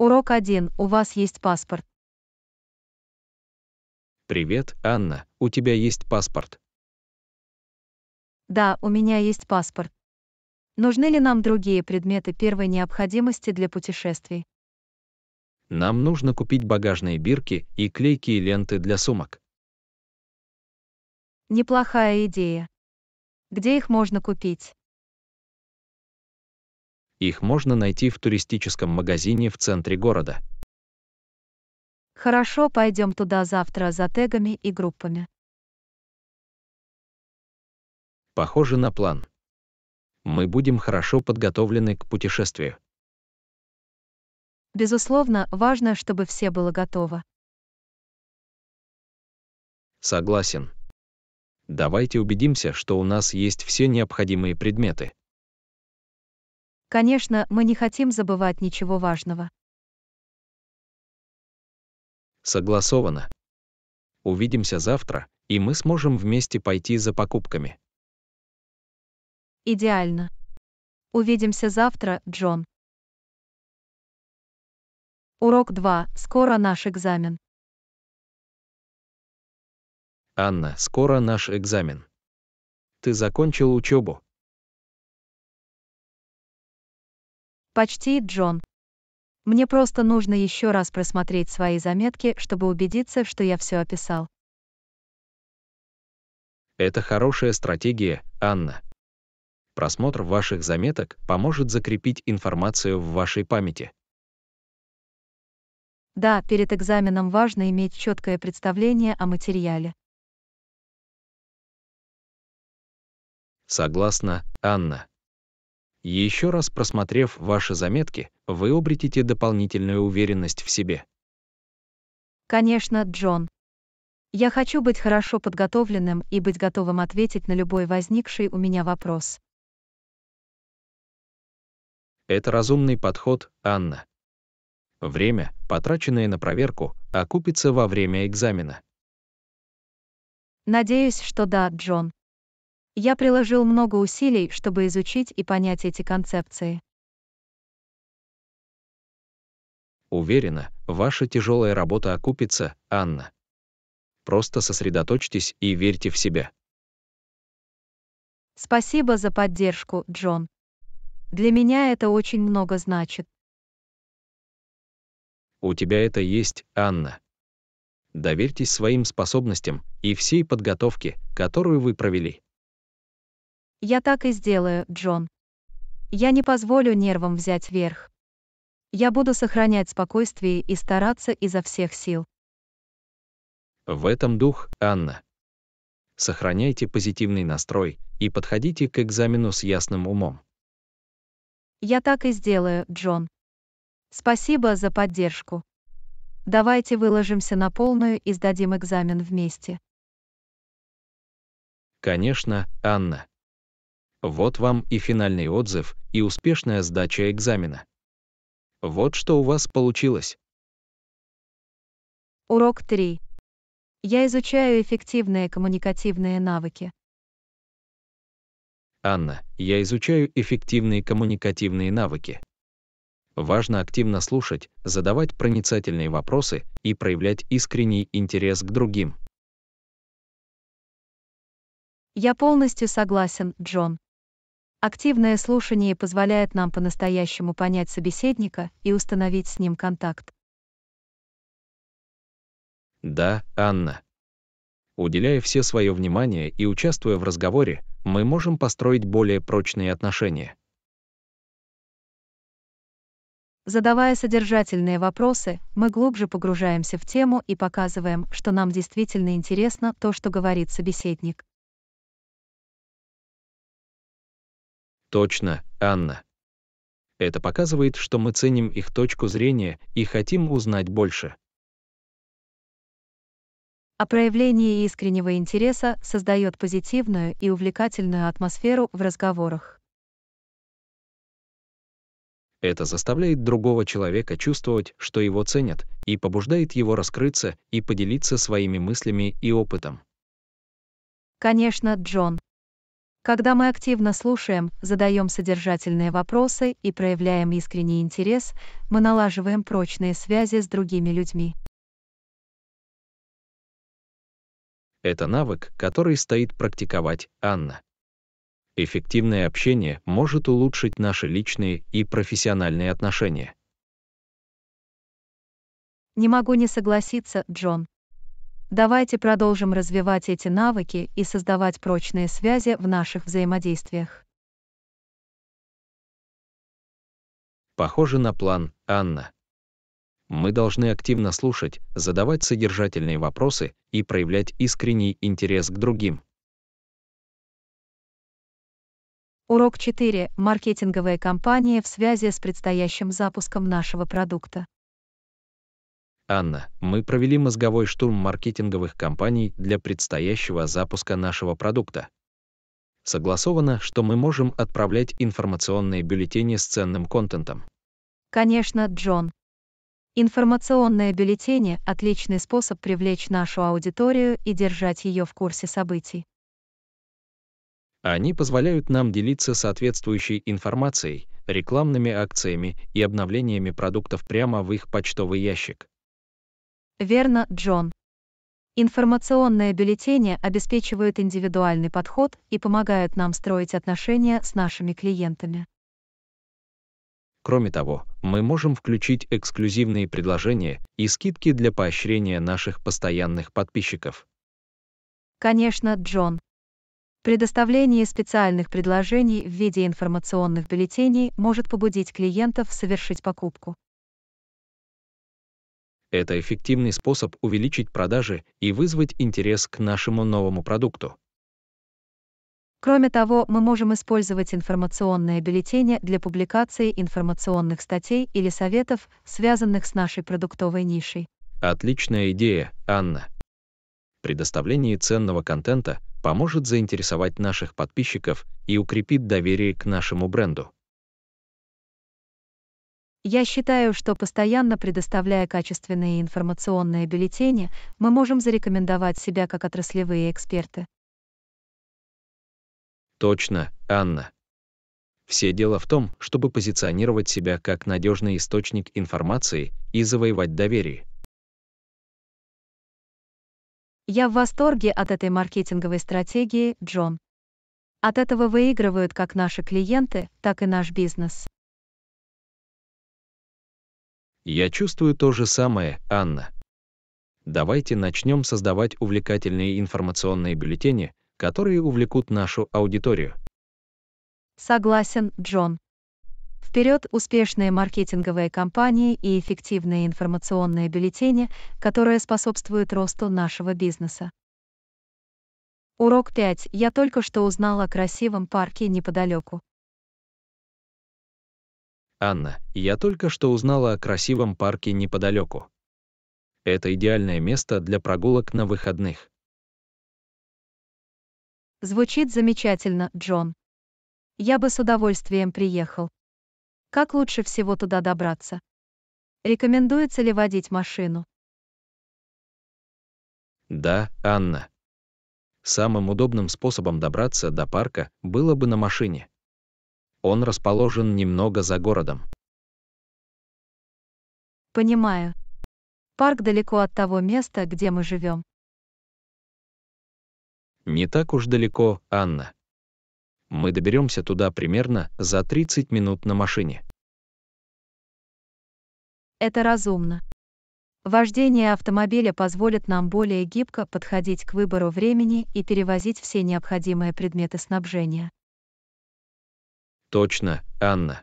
Урок 1. У вас есть паспорт. Привет, Анна, у тебя есть паспорт. Да, у меня есть паспорт. Нужны ли нам другие предметы первой необходимости для путешествий? Нам нужно купить багажные бирки и клейкие ленты для сумок. Неплохая идея. Где их можно купить? Их можно найти в туристическом магазине в центре города. Хорошо, пойдем туда завтра за тегами и группами. Похоже на план. Мы будем хорошо подготовлены к путешествию. Безусловно, важно, чтобы все было готово. Согласен. Давайте убедимся, что у нас есть все необходимые предметы. Конечно, мы не хотим забывать ничего важного. Согласовано. Увидимся завтра, и мы сможем вместе пойти за покупками. Идеально. Увидимся завтра, Джон. Урок 2. Скоро наш экзамен. Анна, скоро наш экзамен. Ты закончил учебу? Почти, Джон. Мне просто нужно еще раз просмотреть свои заметки, чтобы убедиться, что я все описал. Это хорошая стратегия, Анна. Просмотр ваших заметок поможет закрепить информацию в вашей памяти. Да, перед экзаменом важно иметь четкое представление о материале. Согласна, Анна. Еще раз просмотрев ваши заметки, вы обретете дополнительную уверенность в себе. Конечно, Джон. Я хочу быть хорошо подготовленным и быть готовым ответить на любой возникший у меня вопрос. Это разумный подход, Анна. Время, потраченное на проверку, окупится во время экзамена. Надеюсь, что да, Джон. Я приложил много усилий, чтобы изучить и понять эти концепции. Уверена, ваша тяжелая работа окупится, Анна. Просто сосредоточьтесь и верьте в себя. Спасибо за поддержку, Джон. Для меня это очень много значит. У тебя это есть, Анна. Доверьтесь своим способностям и всей подготовке, которую вы провели. Я так и сделаю, Джон. Я не позволю нервам взять верх. Я буду сохранять спокойствие и стараться изо всех сил. В этом дух, Анна. Сохраняйте позитивный настрой и подходите к экзамену с ясным умом. Я так и сделаю, Джон. Спасибо за поддержку. Давайте выложимся на полную и сдадим экзамен вместе. Конечно, Анна. Вот вам и финальный отзыв, и успешная сдача экзамена. Вот что у вас получилось. Урок 3. Я изучаю эффективные коммуникативные навыки. Анна, я изучаю эффективные коммуникативные навыки. Важно активно слушать, задавать проницательные вопросы и проявлять искренний интерес к другим. Я полностью согласен, Джон. Активное слушание позволяет нам по-настоящему понять собеседника и установить с ним контакт. Да, Анна. Уделяя все свое внимание и участвуя в разговоре, мы можем построить более прочные отношения. Задавая содержательные вопросы, мы глубже погружаемся в тему и показываем, что нам действительно интересно то, что говорит собеседник. Точно, Анна. Это показывает, что мы ценим их точку зрения и хотим узнать больше. А проявление искреннего интереса создает позитивную и увлекательную атмосферу в разговорах. Это заставляет другого человека чувствовать, что его ценят, и побуждает его раскрыться и поделиться своими мыслями и опытом. Конечно, Джон. Когда мы активно слушаем, задаем содержательные вопросы и проявляем искренний интерес, мы налаживаем прочные связи с другими людьми. Это навык, который стоит практиковать Анна. Эффективное общение может улучшить наши личные и профессиональные отношения. Не могу не согласиться, Джон. Давайте продолжим развивать эти навыки и создавать прочные связи в наших взаимодействиях. Похоже на план, Анна. Мы должны активно слушать, задавать содержательные вопросы и проявлять искренний интерес к другим. Урок 4. Маркетинговые кампании в связи с предстоящим запуском нашего продукта. Анна, мы провели мозговой штурм маркетинговых кампаний для предстоящего запуска нашего продукта. Согласовано, что мы можем отправлять информационные бюллетени с ценным контентом. Конечно, Джон. Информационные бюллетени – отличный способ привлечь нашу аудиторию и держать ее в курсе событий. Они позволяют нам делиться соответствующей информацией, рекламными акциями и обновлениями продуктов прямо в их почтовый ящик. Верно, Джон. Информационные бюллетени обеспечивают индивидуальный подход и помогают нам строить отношения с нашими клиентами. Кроме того, мы можем включить эксклюзивные предложения и скидки для поощрения наших постоянных подписчиков. Конечно, Джон. Предоставление специальных предложений в виде информационных бюллетеней может побудить клиентов совершить покупку. Это эффективный способ увеличить продажи и вызвать интерес к нашему новому продукту. Кроме того, мы можем использовать информационные бюллетени для публикации информационных статей или советов, связанных с нашей продуктовой нишей. Отличная идея, Анна. Предоставление ценного контента поможет заинтересовать наших подписчиков и укрепит доверие к нашему бренду. Я считаю, что постоянно предоставляя качественные информационные бюллетени, мы можем зарекомендовать себя как отраслевые эксперты. Точно, Анна. Все дело в том, чтобы позиционировать себя как надежный источник информации и завоевать доверие. Я в восторге от этой маркетинговой стратегии, Джон. От этого выигрывают как наши клиенты, так и наш бизнес. Я чувствую то же самое, Анна. Давайте начнем создавать увлекательные информационные бюллетени, которые увлекут нашу аудиторию. Согласен, Джон. Вперед успешные маркетинговые кампании и эффективные информационные бюллетени, которые способствуют росту нашего бизнеса. Урок 5. Я только что узнал о красивом парке неподалеку. Анна, я только что узнала о красивом парке неподалеку. Это идеальное место для прогулок на выходных. Звучит замечательно, Джон. Я бы с удовольствием приехал. Как лучше всего туда добраться? Рекомендуется ли водить машину? Да, Анна. Самым удобным способом добраться до парка было бы на машине. Он расположен немного за городом. Понимаю. Парк далеко от того места, где мы живем. Не так уж далеко, Анна. Мы доберемся туда примерно за 30 минут на машине. Это разумно. Вождение автомобиля позволит нам более гибко подходить к выбору времени и перевозить все необходимые предметы снабжения. Точно, Анна.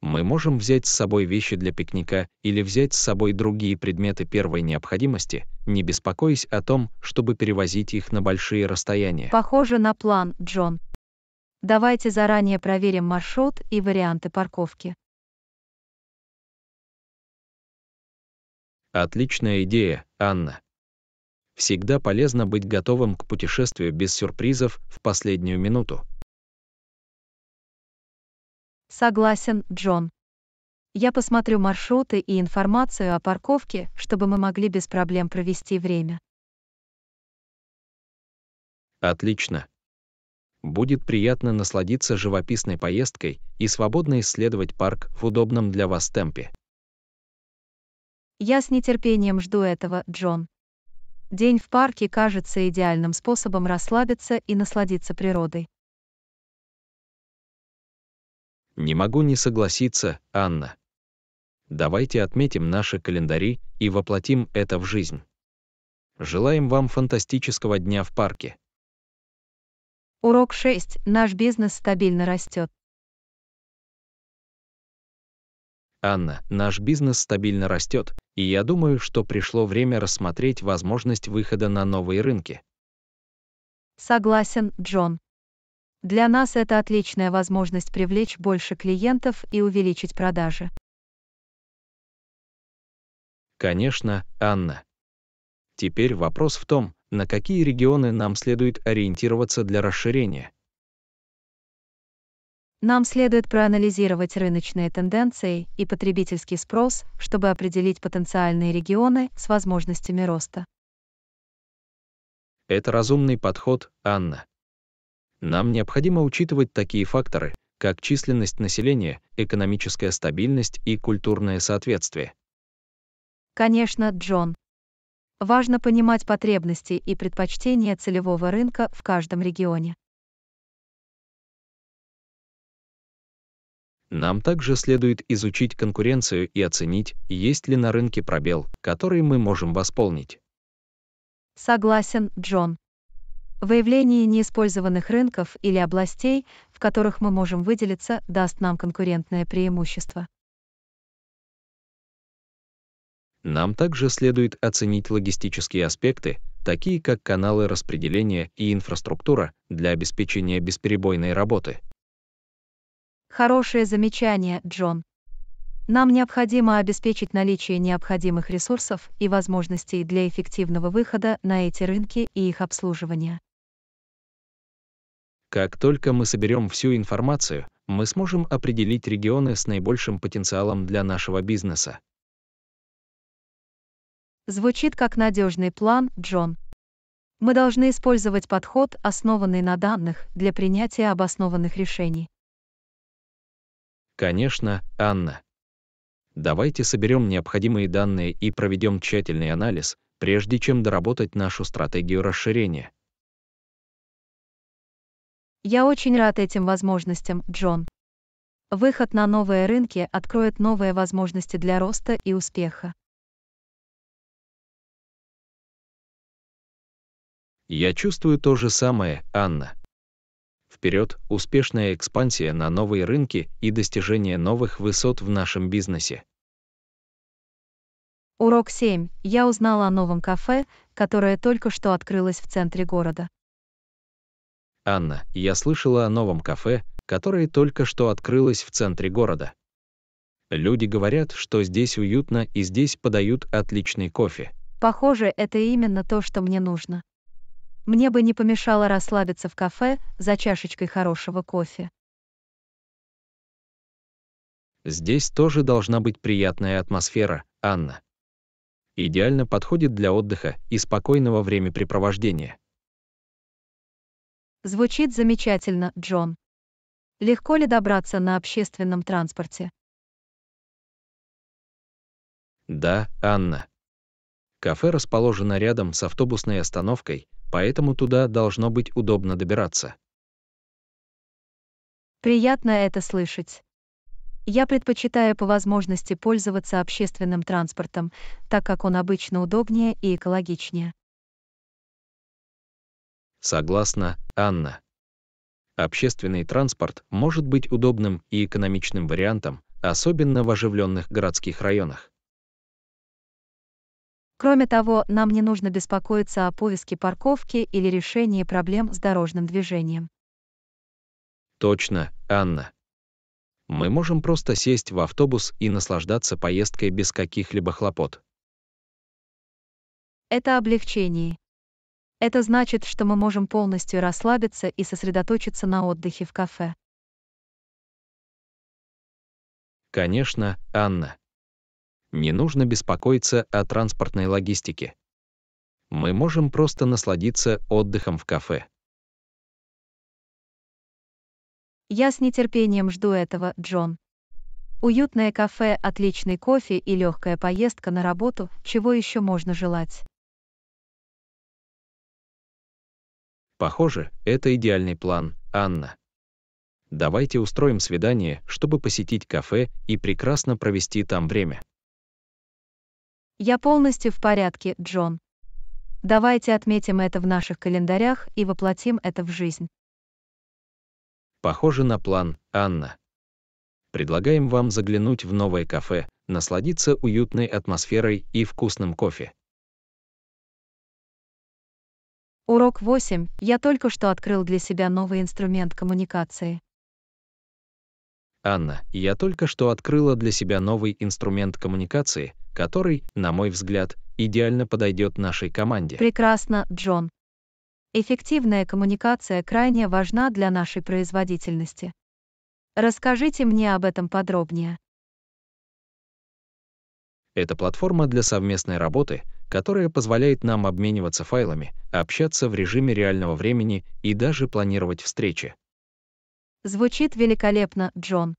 Мы можем взять с собой вещи для пикника или взять с собой другие предметы первой необходимости, не беспокоясь о том, чтобы перевозить их на большие расстояния. Похоже на план, Джон. Давайте заранее проверим маршрут и варианты парковки. Отличная идея, Анна. Всегда полезно быть готовым к путешествию без сюрпризов в последнюю минуту. Согласен, Джон. Я посмотрю маршруты и информацию о парковке, чтобы мы могли без проблем провести время. Отлично. Будет приятно насладиться живописной поездкой и свободно исследовать парк в удобном для вас темпе. Я с нетерпением жду этого, Джон. День в парке кажется идеальным способом расслабиться и насладиться природой. Не могу не согласиться, Анна. Давайте отметим наши календари и воплотим это в жизнь. Желаем вам фантастического дня в парке. Урок 6. Наш бизнес стабильно растет. Анна, наш бизнес стабильно растет, и я думаю, что пришло время рассмотреть возможность выхода на новые рынки. Согласен, Джон. Для нас это отличная возможность привлечь больше клиентов и увеличить продажи. Конечно, Анна. Теперь вопрос в том, на какие регионы нам следует ориентироваться для расширения. Нам следует проанализировать рыночные тенденции и потребительский спрос, чтобы определить потенциальные регионы с возможностями роста. Это разумный подход, Анна. Нам необходимо учитывать такие факторы, как численность населения, экономическая стабильность и культурное соответствие. Конечно, Джон. Важно понимать потребности и предпочтения целевого рынка в каждом регионе. Нам также следует изучить конкуренцию и оценить, есть ли на рынке пробел, который мы можем восполнить. Согласен, Джон. Выявление неиспользованных рынков или областей, в которых мы можем выделиться, даст нам конкурентное преимущество. Нам также следует оценить логистические аспекты, такие как каналы распределения и инфраструктура для обеспечения бесперебойной работы. Хорошее замечание, Джон. Нам необходимо обеспечить наличие необходимых ресурсов и возможностей для эффективного выхода на эти рынки и их обслуживания. Как только мы соберем всю информацию, мы сможем определить регионы с наибольшим потенциалом для нашего бизнеса. Звучит как надежный план, Джон. Мы должны использовать подход, основанный на данных, для принятия обоснованных решений. Конечно, Анна. Давайте соберем необходимые данные и проведем тщательный анализ, прежде чем доработать нашу стратегию расширения. Я очень рад этим возможностям, Джон. Выход на новые рынки откроет новые возможности для роста и успеха. Я чувствую то же самое, Анна. Вперед, успешная экспансия на новые рынки и достижение новых высот в нашем бизнесе. Урок 7. Я узнала о новом кафе, которое только что открылось в центре города. Анна, я слышала о новом кафе, которое только что открылось в центре города. Люди говорят, что здесь уютно и здесь подают отличный кофе. Похоже, это именно то, что мне нужно. Мне бы не помешало расслабиться в кафе за чашечкой хорошего кофе. Здесь тоже должна быть приятная атмосфера, Анна. Идеально подходит для отдыха и спокойного времяпрепровождения. Звучит замечательно, Джон. Легко ли добраться на общественном транспорте? Да, Анна. Кафе расположено рядом с автобусной остановкой, поэтому туда должно быть удобно добираться. Приятно это слышать. Я предпочитаю по возможности пользоваться общественным транспортом, так как он обычно удобнее и экологичнее. Согласна, Анна. Общественный транспорт может быть удобным и экономичным вариантом, особенно в оживленных городских районах. Кроме того, нам не нужно беспокоиться о поиске парковки или решении проблем с дорожным движением. Точно, Анна. Мы можем просто сесть в автобус и наслаждаться поездкой без каких-либо хлопот. Это облегчение. Это значит, что мы можем полностью расслабиться и сосредоточиться на отдыхе в кафе. Конечно, Анна не нужно беспокоиться о транспортной логистике. Мы можем просто насладиться отдыхом в кафе. Я с нетерпением жду этого, Джон. Уютное кафе, отличный кофе и легкая поездка на работу, чего еще можно желать? Похоже, это идеальный план, Анна. Давайте устроим свидание, чтобы посетить кафе и прекрасно провести там время. Я полностью в порядке, Джон. Давайте отметим это в наших календарях и воплотим это в жизнь. Похоже на план, Анна. Предлагаем вам заглянуть в новое кафе, насладиться уютной атмосферой и вкусным кофе. Урок 8. Я только что открыл для себя новый инструмент коммуникации. Анна, я только что открыла для себя новый инструмент коммуникации, который, на мой взгляд, идеально подойдет нашей команде. Прекрасно, Джон. Эффективная коммуникация крайне важна для нашей производительности. Расскажите мне об этом подробнее. Это платформа для совместной работы, которая позволяет нам обмениваться файлами, общаться в режиме реального времени и даже планировать встречи. Звучит великолепно, Джон.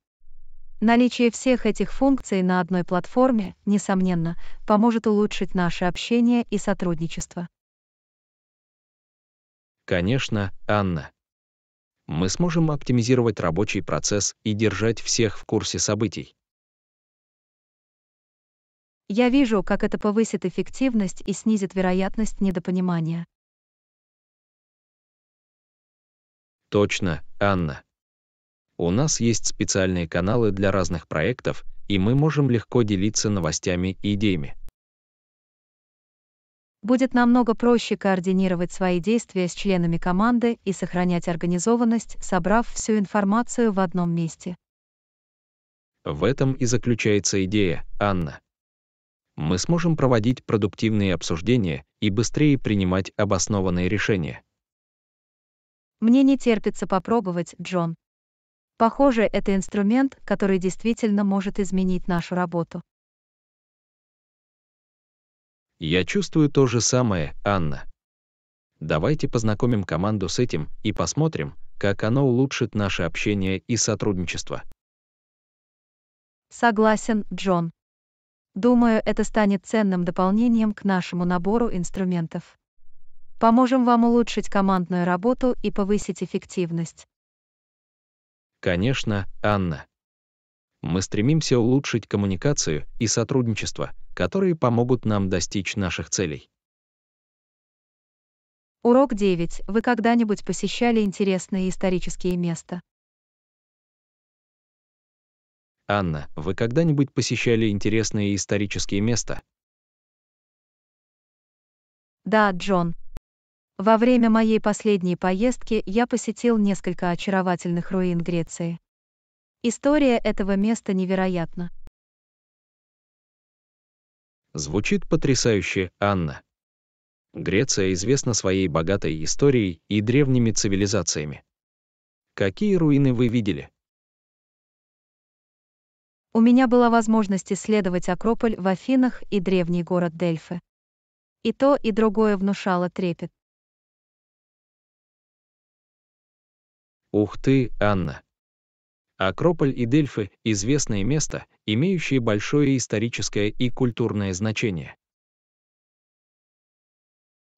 Наличие всех этих функций на одной платформе, несомненно, поможет улучшить наше общение и сотрудничество. Конечно, Анна мы сможем оптимизировать рабочий процесс и держать всех в курсе событий. Я вижу, как это повысит эффективность и снизит вероятность недопонимания. Точно, Анна. У нас есть специальные каналы для разных проектов, и мы можем легко делиться новостями и идеями будет намного проще координировать свои действия с членами команды и сохранять организованность, собрав всю информацию в одном месте. В этом и заключается идея, Анна. Мы сможем проводить продуктивные обсуждения и быстрее принимать обоснованные решения. Мне не терпится попробовать, Джон. Похоже, это инструмент, который действительно может изменить нашу работу. Я чувствую то же самое, Анна. Давайте познакомим команду с этим и посмотрим, как оно улучшит наше общение и сотрудничество. Согласен, Джон. Думаю, это станет ценным дополнением к нашему набору инструментов. Поможем вам улучшить командную работу и повысить эффективность. Конечно, Анна. Мы стремимся улучшить коммуникацию и сотрудничество, которые помогут нам достичь наших целей. Урок 9. Вы когда-нибудь посещали интересные исторические места? Анна, вы когда-нибудь посещали интересные исторические места? Да, Джон. Во время моей последней поездки я посетил несколько очаровательных руин Греции. История этого места невероятна. Звучит потрясающе, Анна. Греция известна своей богатой историей и древними цивилизациями. Какие руины вы видели? У меня была возможность исследовать Акрополь в Афинах и древний город Дельфы. И то, и другое внушало трепет. Ух ты, Анна! Акрополь и Дельфы — известные места, имеющие большое историческое и культурное значение.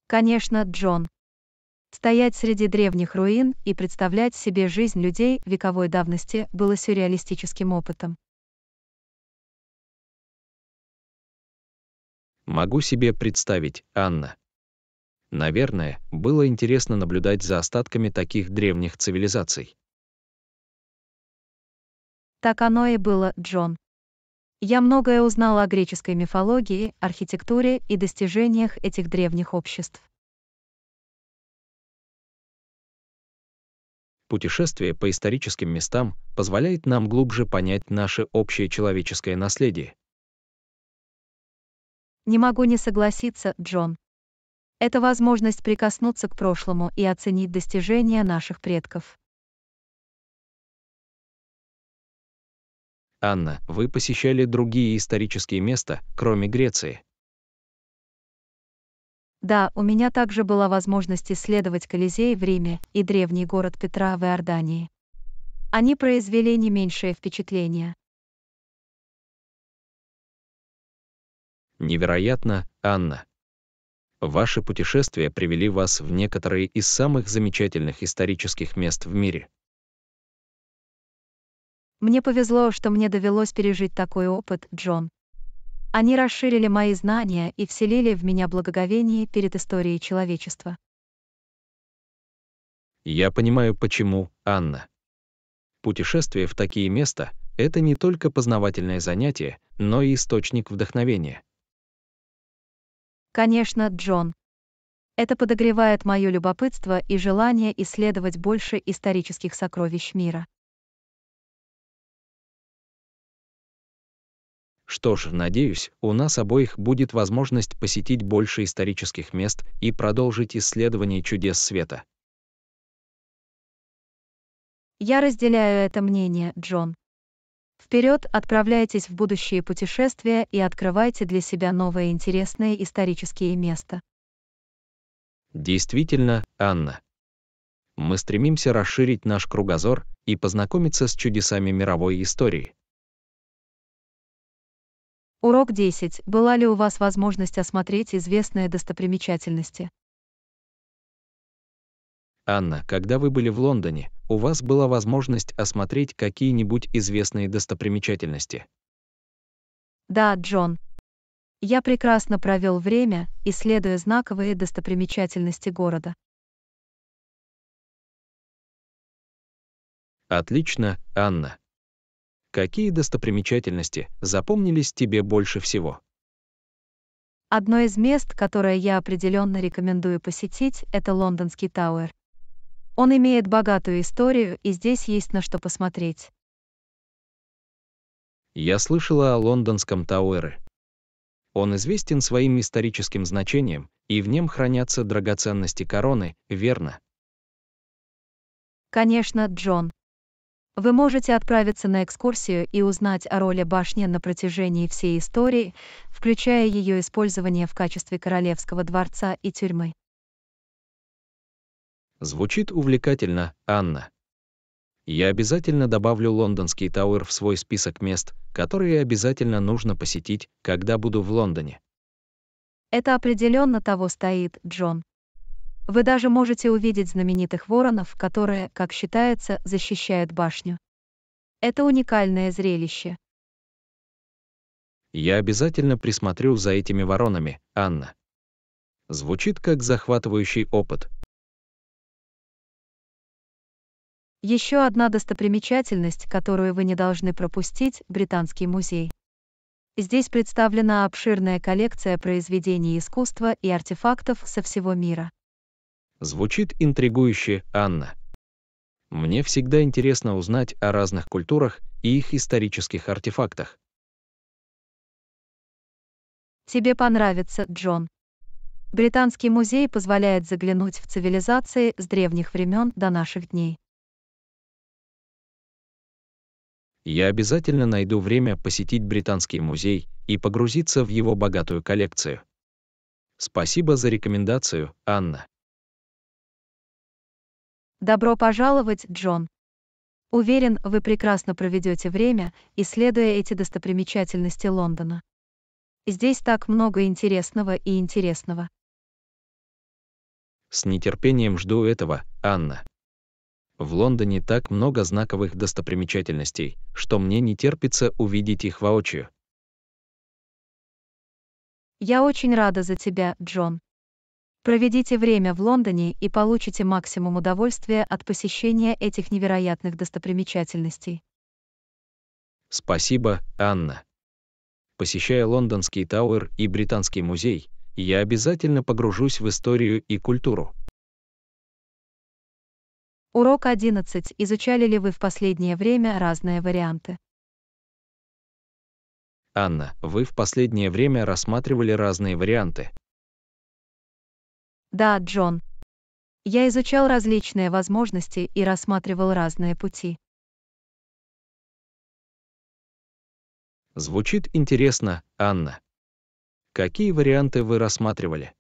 Конечно, Джон. Стоять среди древних руин и представлять себе жизнь людей вековой давности было сюрреалистическим опытом. Могу себе представить, Анна. Наверное, было интересно наблюдать за остатками таких древних цивилизаций. Так оно и было, Джон. Я многое узнал о греческой мифологии, архитектуре и достижениях этих древних обществ. Путешествие по историческим местам позволяет нам глубже понять наше общее человеческое наследие. Не могу не согласиться, Джон. Это возможность прикоснуться к прошлому и оценить достижения наших предков. Анна, вы посещали другие исторические места, кроме Греции? Да, у меня также была возможность исследовать Колизей в Риме и древний город Петра в Иордании. Они произвели не меньшее впечатление. Невероятно, Анна. Ваши путешествия привели вас в некоторые из самых замечательных исторических мест в мире. Мне повезло, что мне довелось пережить такой опыт, Джон. Они расширили мои знания и вселили в меня благоговение перед историей человечества. Я понимаю, почему, Анна. Путешествие в такие места — это не только познавательное занятие, но и источник вдохновения. Конечно, Джон. Это подогревает мое любопытство и желание исследовать больше исторических сокровищ мира. Что ж, надеюсь, у нас обоих будет возможность посетить больше исторических мест и продолжить исследование чудес света. Я разделяю это мнение, Джон. Вперед отправляйтесь в будущие путешествия и открывайте для себя новые интересные исторические места. Действительно, Анна. Мы стремимся расширить наш кругозор и познакомиться с чудесами мировой истории. Урок 10. Была ли у вас возможность осмотреть известные достопримечательности? Анна, когда вы были в Лондоне, у вас была возможность осмотреть какие-нибудь известные достопримечательности? Да, Джон. Я прекрасно провел время, исследуя знаковые достопримечательности города. Отлично, Анна. Какие достопримечательности запомнились тебе больше всего? Одно из мест, которое я определенно рекомендую посетить, это Лондонский Тауэр. Он имеет богатую историю, и здесь есть на что посмотреть. Я слышала о лондонском Тауэре. Он известен своим историческим значением, и в нем хранятся драгоценности короны, верно? Конечно, Джон. Вы можете отправиться на экскурсию и узнать о роли башни на протяжении всей истории, включая ее использование в качестве королевского дворца и тюрьмы. Звучит увлекательно, Анна. Я обязательно добавлю лондонский Тауэр в свой список мест, которые обязательно нужно посетить, когда буду в Лондоне. Это определенно того стоит, Джон. Вы даже можете увидеть знаменитых воронов, которые, как считается, защищают башню. Это уникальное зрелище. Я обязательно присмотрю за этими воронами, Анна. Звучит как захватывающий опыт, Еще одна достопримечательность, которую вы не должны пропустить, Британский музей. Здесь представлена обширная коллекция произведений искусства и артефактов со всего мира. Звучит интригующе, Анна. Мне всегда интересно узнать о разных культурах и их исторических артефактах. Тебе понравится, Джон. Британский музей позволяет заглянуть в цивилизации с древних времен до наших дней. Я обязательно найду время посетить Британский музей и погрузиться в его богатую коллекцию. Спасибо за рекомендацию, Анна. Добро пожаловать, Джон. Уверен, вы прекрасно проведете время, исследуя эти достопримечательности Лондона. Здесь так много интересного и интересного. С нетерпением жду этого, Анна. В Лондоне так много знаковых достопримечательностей, что мне не терпится увидеть их воочию. Я очень рада за тебя, Джон. Проведите время в Лондоне и получите максимум удовольствия от посещения этих невероятных достопримечательностей. Спасибо, Анна. Посещая Лондонский Тауэр и Британский музей, я обязательно погружусь в историю и культуру. Урок 11. Изучали ли вы в последнее время разные варианты? Анна, вы в последнее время рассматривали разные варианты. Да, Джон. Я изучал различные возможности и рассматривал разные пути. Звучит интересно, Анна. Какие варианты вы рассматривали?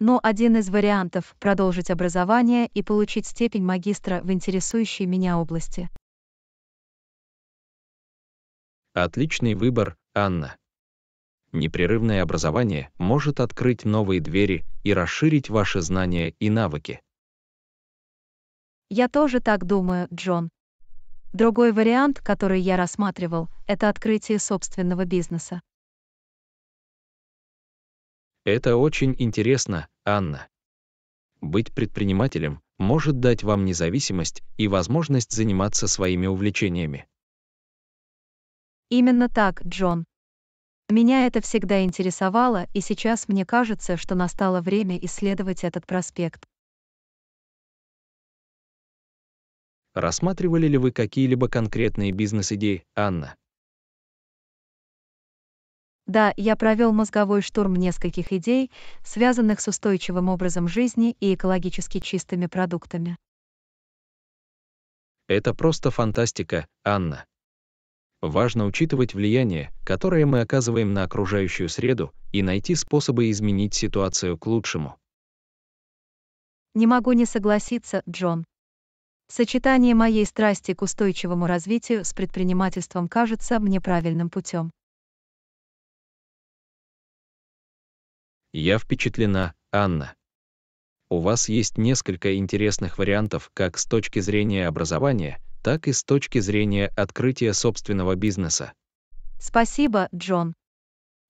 Но один из вариантов — продолжить образование и получить степень магистра в интересующей меня области. Отличный выбор, Анна. Непрерывное образование может открыть новые двери и расширить ваши знания и навыки. Я тоже так думаю, Джон. Другой вариант, который я рассматривал, это открытие собственного бизнеса. Это очень интересно, Анна. Быть предпринимателем может дать вам независимость и возможность заниматься своими увлечениями. Именно так, Джон. Меня это всегда интересовало, и сейчас мне кажется, что настало время исследовать этот проспект. Рассматривали ли вы какие-либо конкретные бизнес-идеи, Анна? Да, я провел мозговой штурм нескольких идей, связанных с устойчивым образом жизни и экологически чистыми продуктами. Это просто фантастика, Анна. Важно учитывать влияние, которое мы оказываем на окружающую среду, и найти способы изменить ситуацию к лучшему. Не могу не согласиться, Джон. Сочетание моей страсти к устойчивому развитию с предпринимательством кажется мне правильным путем. Я впечатлена, Анна. У вас есть несколько интересных вариантов как с точки зрения образования, так и с точки зрения открытия собственного бизнеса. Спасибо, Джон.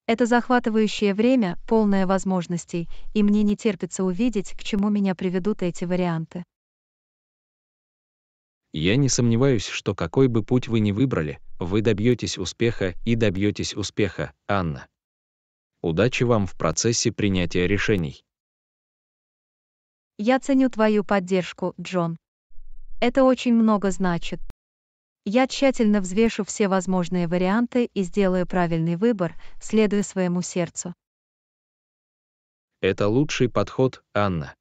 Это захватывающее время, полное возможностей, и мне не терпится увидеть, к чему меня приведут эти варианты. Я не сомневаюсь, что какой бы путь вы ни выбрали, вы добьетесь успеха и добьетесь успеха, Анна. Удачи вам в процессе принятия решений. Я ценю твою поддержку, Джон. Это очень много значит. Я тщательно взвешу все возможные варианты и сделаю правильный выбор, следуя своему сердцу. Это лучший подход, Анна.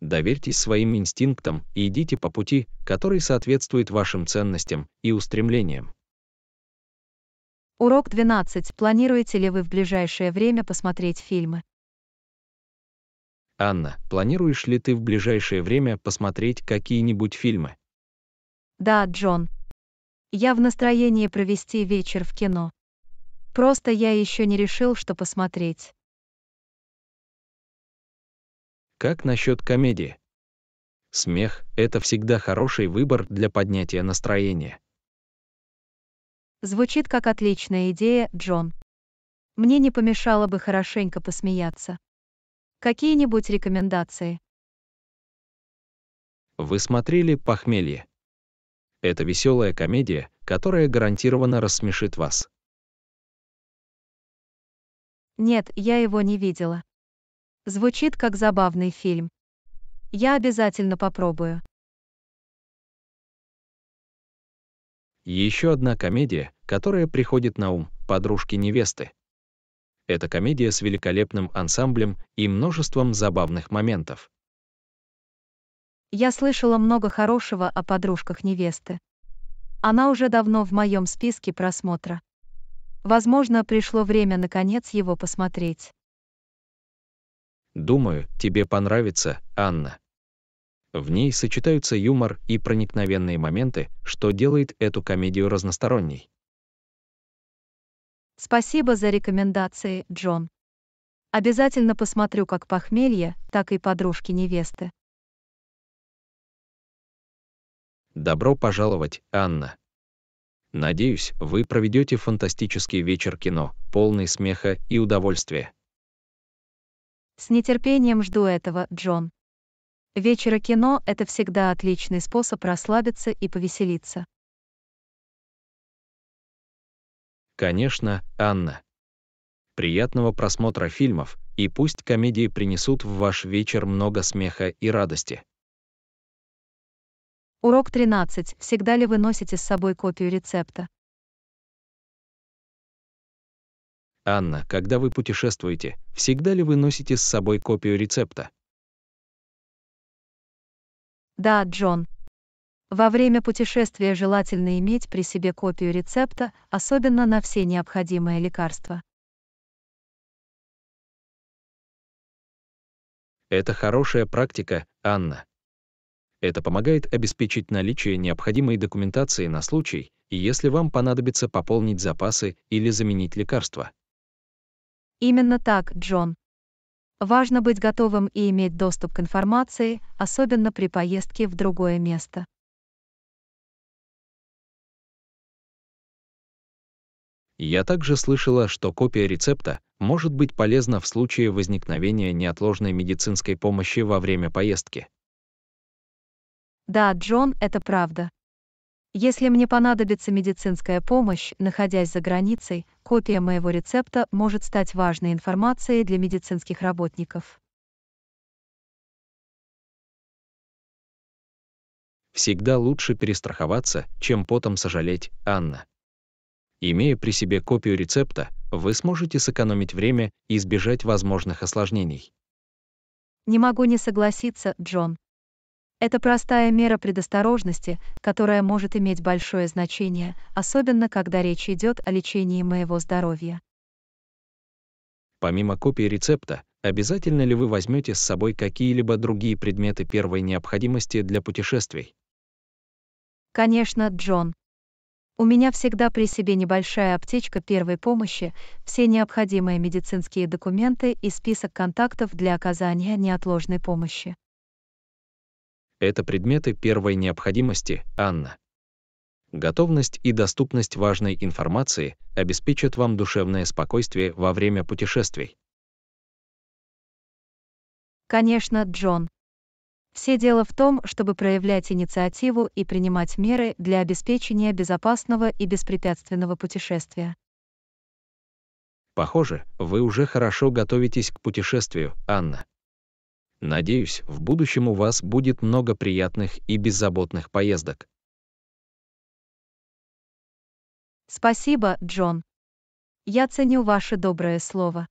Доверьтесь своим инстинктам и идите по пути, который соответствует вашим ценностям и устремлениям. Урок 12. Планируете ли вы в ближайшее время посмотреть фильмы? Анна, планируешь ли ты в ближайшее время посмотреть какие-нибудь фильмы? Да, Джон. Я в настроении провести вечер в кино. Просто я еще не решил, что посмотреть. Как насчет комедии? Смех — это всегда хороший выбор для поднятия настроения. Звучит как отличная идея, Джон. Мне не помешало бы хорошенько посмеяться. Какие-нибудь рекомендации? Вы смотрели «Похмелье»? Это веселая комедия, которая гарантированно рассмешит вас. Нет, я его не видела. Звучит как забавный фильм. Я обязательно попробую. Еще одна комедия, которая приходит на ум «Подружки невесты». Это комедия с великолепным ансамблем и множеством забавных моментов. Я слышала много хорошего о подружках невесты. Она уже давно в моем списке просмотра. Возможно, пришло время наконец его посмотреть. Думаю, тебе понравится, Анна. В ней сочетаются юмор и проникновенные моменты, что делает эту комедию разносторонней. Спасибо за рекомендации, Джон. Обязательно посмотрю как похмелье, так и подружки невесты. Добро пожаловать, Анна. Надеюсь, вы проведете фантастический вечер кино, полный смеха и удовольствия. С нетерпением жду этого, Джон. Вечера кино — это всегда отличный способ расслабиться и повеселиться. Конечно, Анна. Приятного просмотра фильмов, и пусть комедии принесут в ваш вечер много смеха и радости. Урок 13. Всегда ли вы носите с собой копию рецепта? Анна, когда вы путешествуете, всегда ли вы носите с собой копию рецепта? Да, Джон. Во время путешествия желательно иметь при себе копию рецепта, особенно на все необходимые лекарства. Это хорошая практика, Анна. Это помогает обеспечить наличие необходимой документации на случай, если вам понадобится пополнить запасы или заменить лекарства. Именно так, Джон. Важно быть готовым и иметь доступ к информации, особенно при поездке в другое место. Я также слышала, что копия рецепта может быть полезна в случае возникновения неотложной медицинской помощи во время поездки. Да, Джон, это правда. Если мне понадобится медицинская помощь, находясь за границей, копия моего рецепта может стать важной информацией для медицинских работников. Всегда лучше перестраховаться, чем потом сожалеть, Анна. Имея при себе копию рецепта, вы сможете сэкономить время и избежать возможных осложнений. Не могу не согласиться, Джон. Это простая мера предосторожности, которая может иметь большое значение, особенно когда речь идет о лечении моего здоровья. Помимо копии рецепта, обязательно ли вы возьмете с собой какие-либо другие предметы первой необходимости для путешествий? Конечно, Джон. У меня всегда при себе небольшая аптечка первой помощи, все необходимые медицинские документы и список контактов для оказания неотложной помощи. Это предметы первой необходимости, Анна. Готовность и доступность важной информации обеспечат вам душевное спокойствие во время путешествий. Конечно, Джон. Все дело в том, чтобы проявлять инициативу и принимать меры для обеспечения безопасного и беспрепятственного путешествия. Похоже, вы уже хорошо готовитесь к путешествию, Анна. Надеюсь, в будущем у вас будет много приятных и беззаботных поездок. Спасибо, Джон. Я ценю ваше доброе слово.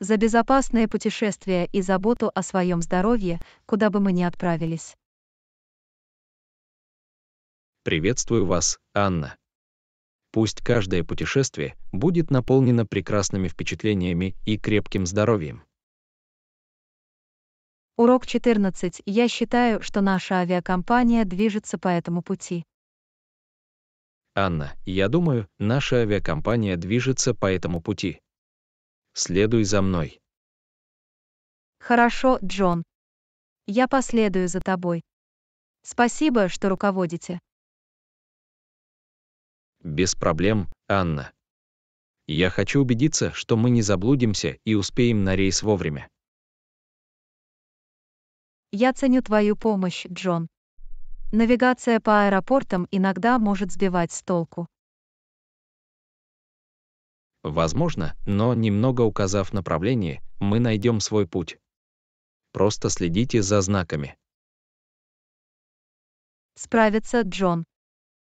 За безопасное путешествие и заботу о своем здоровье, куда бы мы ни отправились. Приветствую вас, Анна. Пусть каждое путешествие будет наполнено прекрасными впечатлениями и крепким здоровьем. Урок 14. Я считаю, что наша авиакомпания движется по этому пути. Анна, я думаю, наша авиакомпания движется по этому пути. Следуй за мной. Хорошо, Джон. Я последую за тобой. Спасибо, что руководите. Без проблем, Анна. Я хочу убедиться, что мы не заблудимся и успеем на рейс вовремя. Я ценю твою помощь, Джон. Навигация по аэропортам иногда может сбивать с толку. Возможно, но немного указав направление, мы найдем свой путь. Просто следите за знаками. Справится, Джон.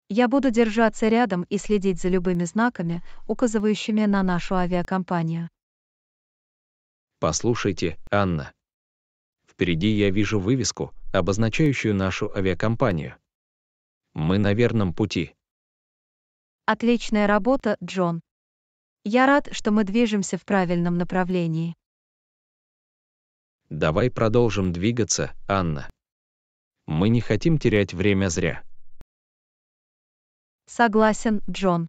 Я буду держаться рядом и следить за любыми знаками, указывающими на нашу авиакомпанию. Послушайте, Анна. Впереди я вижу вывеску, обозначающую нашу авиакомпанию. Мы на верном пути. Отличная работа, Джон. Я рад, что мы движемся в правильном направлении. Давай продолжим двигаться, Анна. Мы не хотим терять время зря. Согласен, Джон.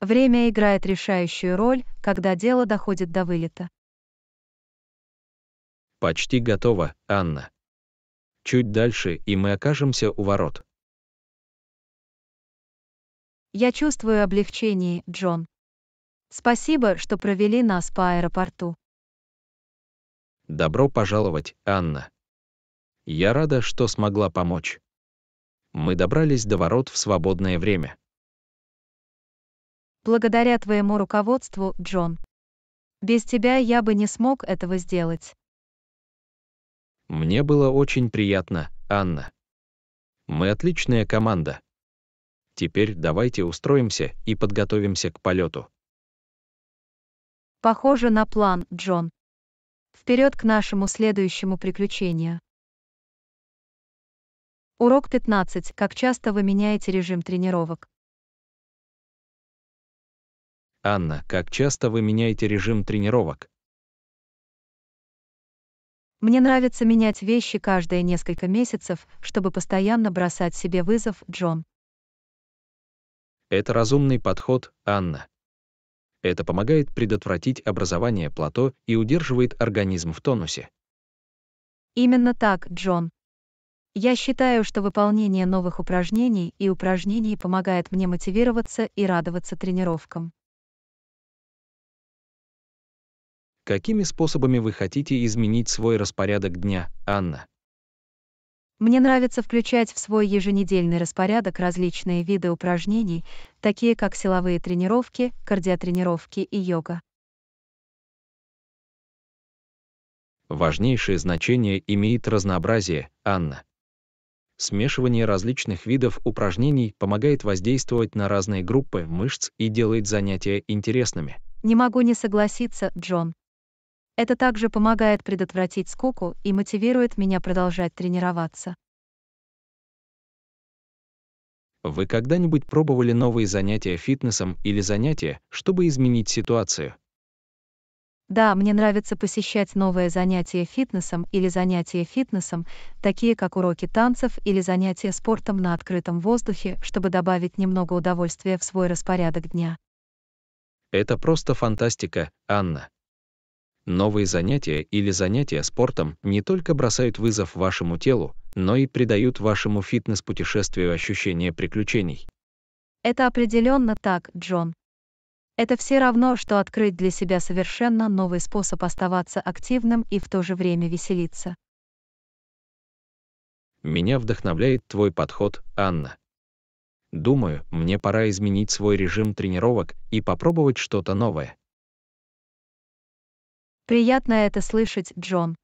Время играет решающую роль, когда дело доходит до вылета. Почти готово, Анна. Чуть дальше, и мы окажемся у ворот. Я чувствую облегчение, Джон. Спасибо, что провели нас по аэропорту. Добро пожаловать, Анна. Я рада, что смогла помочь. Мы добрались до ворот в свободное время. Благодаря твоему руководству, Джон. Без тебя я бы не смог этого сделать. Мне было очень приятно, Анна. Мы отличная команда. Теперь давайте устроимся и подготовимся к полету. Похоже на план, Джон. Вперед к нашему следующему приключению. Урок 15. Как часто вы меняете режим тренировок? Анна, как часто вы меняете режим тренировок? Мне нравится менять вещи каждые несколько месяцев, чтобы постоянно бросать себе вызов, Джон. Это разумный подход, Анна. Это помогает предотвратить образование плато и удерживает организм в тонусе. Именно так, Джон. Я считаю, что выполнение новых упражнений и упражнений помогает мне мотивироваться и радоваться тренировкам. Какими способами вы хотите изменить свой распорядок дня, Анна? Мне нравится включать в свой еженедельный распорядок различные виды упражнений, такие как силовые тренировки, кардиотренировки и йога. Важнейшее значение имеет разнообразие, Анна. Смешивание различных видов упражнений помогает воздействовать на разные группы мышц и делает занятия интересными. Не могу не согласиться, Джон. Это также помогает предотвратить скуку и мотивирует меня продолжать тренироваться. Вы когда-нибудь пробовали новые занятия фитнесом или занятия, чтобы изменить ситуацию? Да, мне нравится посещать новые занятия фитнесом или занятия фитнесом, такие как уроки танцев или занятия спортом на открытом воздухе, чтобы добавить немного удовольствия в свой распорядок дня. Это просто фантастика, Анна. Новые занятия или занятия спортом не только бросают вызов вашему телу, но и придают вашему фитнес-путешествию ощущение приключений. Это определенно так, Джон. Это все равно, что открыть для себя совершенно новый способ оставаться активным и в то же время веселиться. Меня вдохновляет твой подход, Анна. Думаю, мне пора изменить свой режим тренировок и попробовать что-то новое. Приятно это слышать, Джон.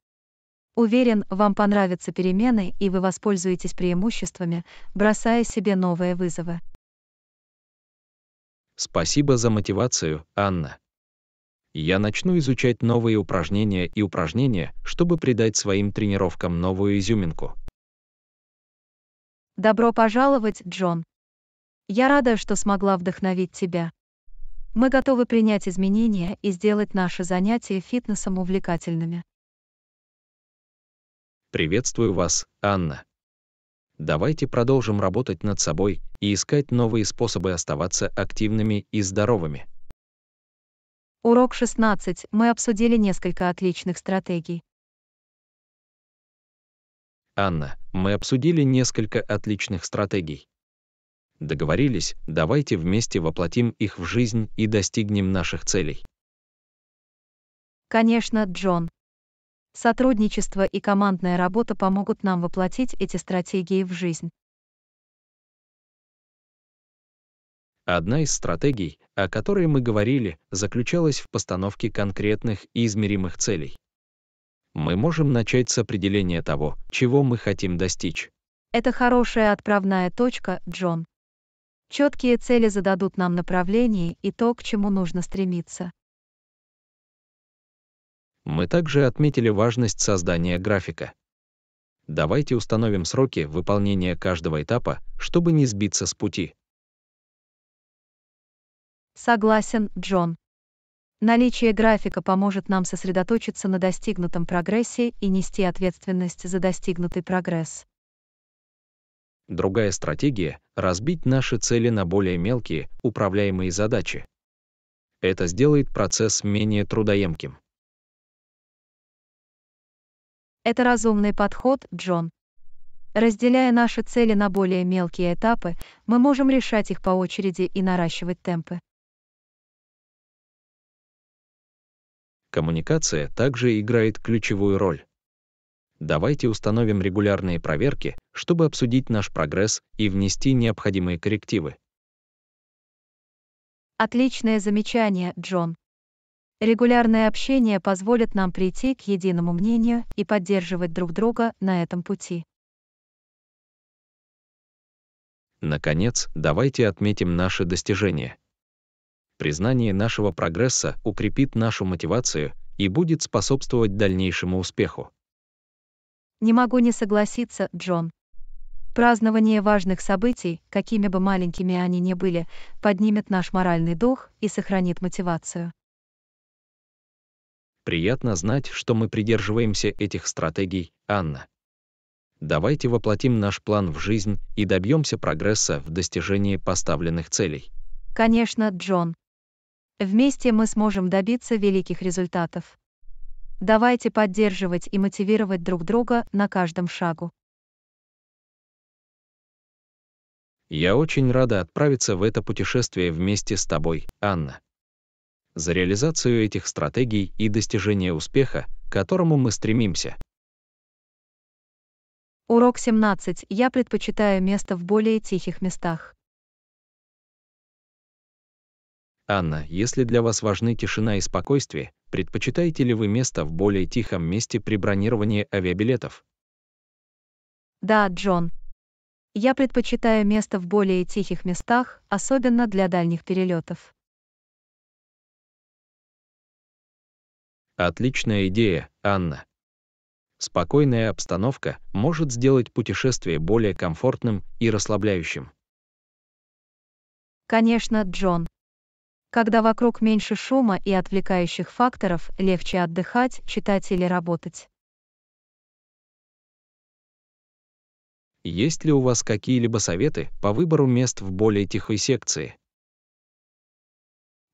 Уверен, вам понравятся перемены, и вы воспользуетесь преимуществами, бросая себе новые вызовы. Спасибо за мотивацию, Анна. Я начну изучать новые упражнения и упражнения, чтобы придать своим тренировкам новую изюминку. Добро пожаловать, Джон. Я рада, что смогла вдохновить тебя. Мы готовы принять изменения и сделать наши занятия фитнесом увлекательными. Приветствую вас, Анна. Давайте продолжим работать над собой и искать новые способы оставаться активными и здоровыми. Урок 16. Мы обсудили несколько отличных стратегий. Анна, мы обсудили несколько отличных стратегий. Договорились, давайте вместе воплотим их в жизнь и достигнем наших целей. Конечно, Джон. Сотрудничество и командная работа помогут нам воплотить эти стратегии в жизнь. Одна из стратегий, о которой мы говорили, заключалась в постановке конкретных и измеримых целей. Мы можем начать с определения того, чего мы хотим достичь. Это хорошая отправная точка, Джон. Четкие цели зададут нам направление и то, к чему нужно стремиться. Мы также отметили важность создания графика. Давайте установим сроки выполнения каждого этапа, чтобы не сбиться с пути. Согласен, Джон. Наличие графика поможет нам сосредоточиться на достигнутом прогрессе и нести ответственность за достигнутый прогресс. Другая стратегия — разбить наши цели на более мелкие, управляемые задачи. Это сделает процесс менее трудоемким. Это разумный подход, Джон. Разделяя наши цели на более мелкие этапы, мы можем решать их по очереди и наращивать темпы. Коммуникация также играет ключевую роль. Давайте установим регулярные проверки, чтобы обсудить наш прогресс и внести необходимые коррективы. Отличное замечание, Джон. Регулярное общение позволит нам прийти к единому мнению и поддерживать друг друга на этом пути. Наконец, давайте отметим наши достижения. Признание нашего прогресса укрепит нашу мотивацию и будет способствовать дальнейшему успеху. Не могу не согласиться, Джон. Празднование важных событий, какими бы маленькими они ни были, поднимет наш моральный дух и сохранит мотивацию. Приятно знать, что мы придерживаемся этих стратегий, Анна. Давайте воплотим наш план в жизнь и добьемся прогресса в достижении поставленных целей. Конечно, Джон. Вместе мы сможем добиться великих результатов. Давайте поддерживать и мотивировать друг друга на каждом шагу. Я очень рада отправиться в это путешествие вместе с тобой, Анна. За реализацию этих стратегий и достижение успеха, к которому мы стремимся. Урок 17. Я предпочитаю место в более тихих местах. Анна, если для вас важны тишина и спокойствие, предпочитаете ли вы место в более тихом месте при бронировании авиабилетов? Да, Джон. Я предпочитаю место в более тихих местах, особенно для дальних перелетов. Отличная идея, Анна. Спокойная обстановка может сделать путешествие более комфортным и расслабляющим. Конечно, Джон. Когда вокруг меньше шума и отвлекающих факторов, легче отдыхать, читать или работать. Есть ли у вас какие-либо советы по выбору мест в более тихой секции?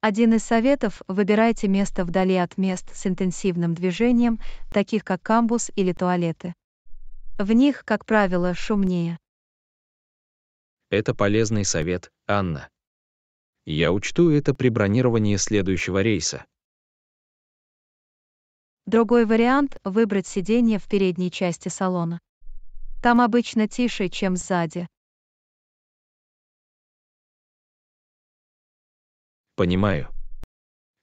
Один из советов – выбирайте место вдали от мест с интенсивным движением, таких как камбус или туалеты. В них, как правило, шумнее. Это полезный совет, Анна. Я учту это при бронировании следующего рейса. Другой вариант – выбрать сиденье в передней части салона. Там обычно тише, чем сзади. Понимаю.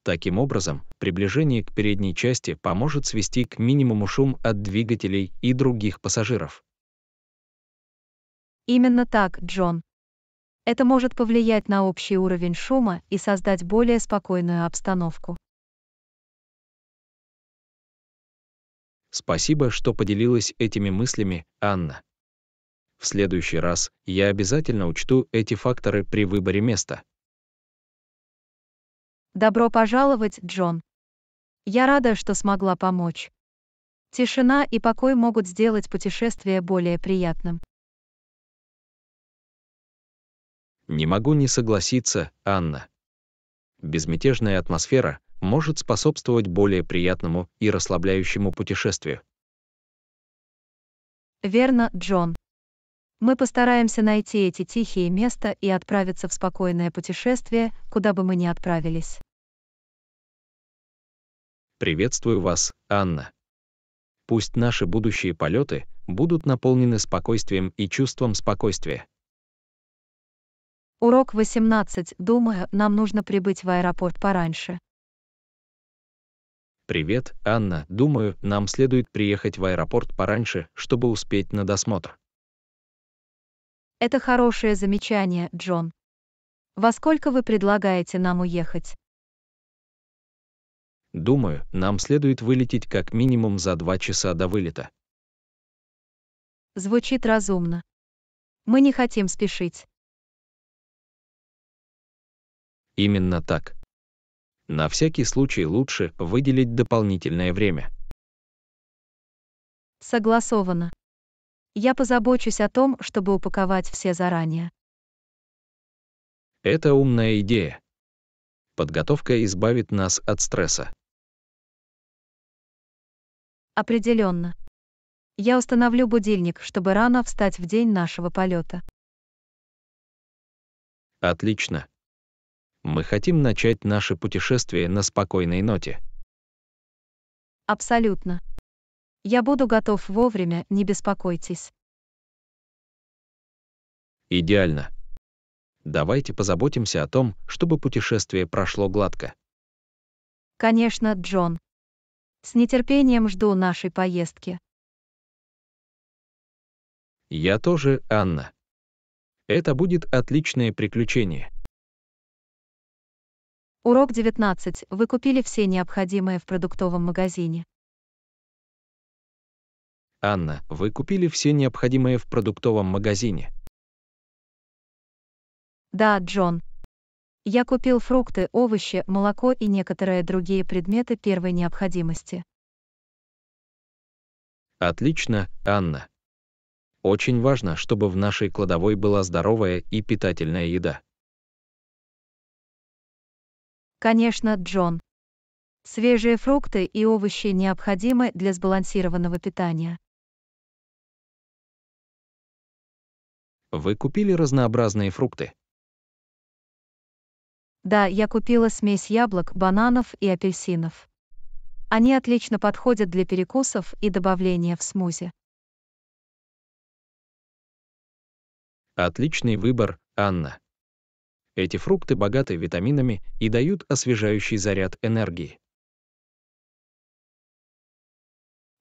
Таким образом, приближение к передней части поможет свести к минимуму шум от двигателей и других пассажиров. Именно так, Джон. Это может повлиять на общий уровень шума и создать более спокойную обстановку. Спасибо, что поделилась этими мыслями, Анна. В следующий раз я обязательно учту эти факторы при выборе места. Добро пожаловать, Джон. Я рада, что смогла помочь. Тишина и покой могут сделать путешествие более приятным. Не могу не согласиться, Анна. Безмятежная атмосфера может способствовать более приятному и расслабляющему путешествию. Верно, Джон. Мы постараемся найти эти тихие места и отправиться в спокойное путешествие, куда бы мы ни отправились. Приветствую вас, Анна. Пусть наши будущие полеты будут наполнены спокойствием и чувством спокойствия. Урок 18. Думаю, нам нужно прибыть в аэропорт пораньше. Привет, Анна. Думаю, нам следует приехать в аэропорт пораньше, чтобы успеть на досмотр. Это хорошее замечание, Джон. Во сколько вы предлагаете нам уехать? Думаю, нам следует вылететь как минимум за два часа до вылета. Звучит разумно. Мы не хотим спешить. Именно так. На всякий случай лучше выделить дополнительное время. Согласовано. Я позабочусь о том, чтобы упаковать все заранее. Это умная идея. Подготовка избавит нас от стресса. Определенно. Я установлю будильник, чтобы рано встать в день нашего полета. Отлично. Мы хотим начать наше путешествие на спокойной ноте. Абсолютно. Я буду готов вовремя, не беспокойтесь. Идеально. Давайте позаботимся о том, чтобы путешествие прошло гладко. Конечно, Джон. С нетерпением жду нашей поездки. Я тоже, Анна. Это будет отличное приключение. Урок 19. Вы купили все необходимое в продуктовом магазине. Анна, вы купили все необходимое в продуктовом магазине. Да, Джон. Я купил фрукты, овощи, молоко и некоторые другие предметы первой необходимости. Отлично, Анна. Очень важно, чтобы в нашей кладовой была здоровая и питательная еда. Конечно, Джон. Свежие фрукты и овощи необходимы для сбалансированного питания. Вы купили разнообразные фрукты? Да, я купила смесь яблок, бананов и апельсинов. Они отлично подходят для перекусов и добавления в смузи. Отличный выбор, Анна. Эти фрукты богаты витаминами и дают освежающий заряд энергии.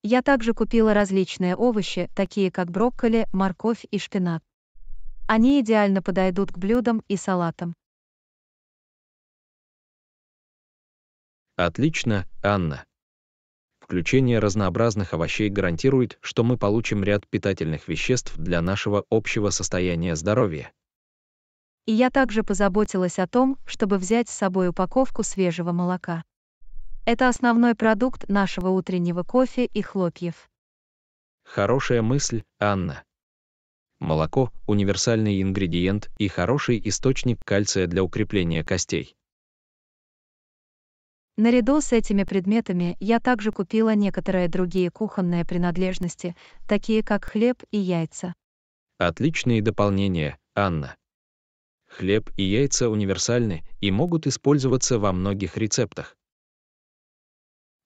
Я также купила различные овощи, такие как брокколи, морковь и шпинат. Они идеально подойдут к блюдам и салатам. Отлично, Анна. Включение разнообразных овощей гарантирует, что мы получим ряд питательных веществ для нашего общего состояния здоровья. И я также позаботилась о том, чтобы взять с собой упаковку свежего молока. Это основной продукт нашего утреннего кофе и хлопьев. Хорошая мысль, Анна. Молоко – универсальный ингредиент и хороший источник кальция для укрепления костей. Наряду с этими предметами я также купила некоторые другие кухонные принадлежности, такие как хлеб и яйца. Отличные дополнения, Анна. Хлеб и яйца универсальны и могут использоваться во многих рецептах.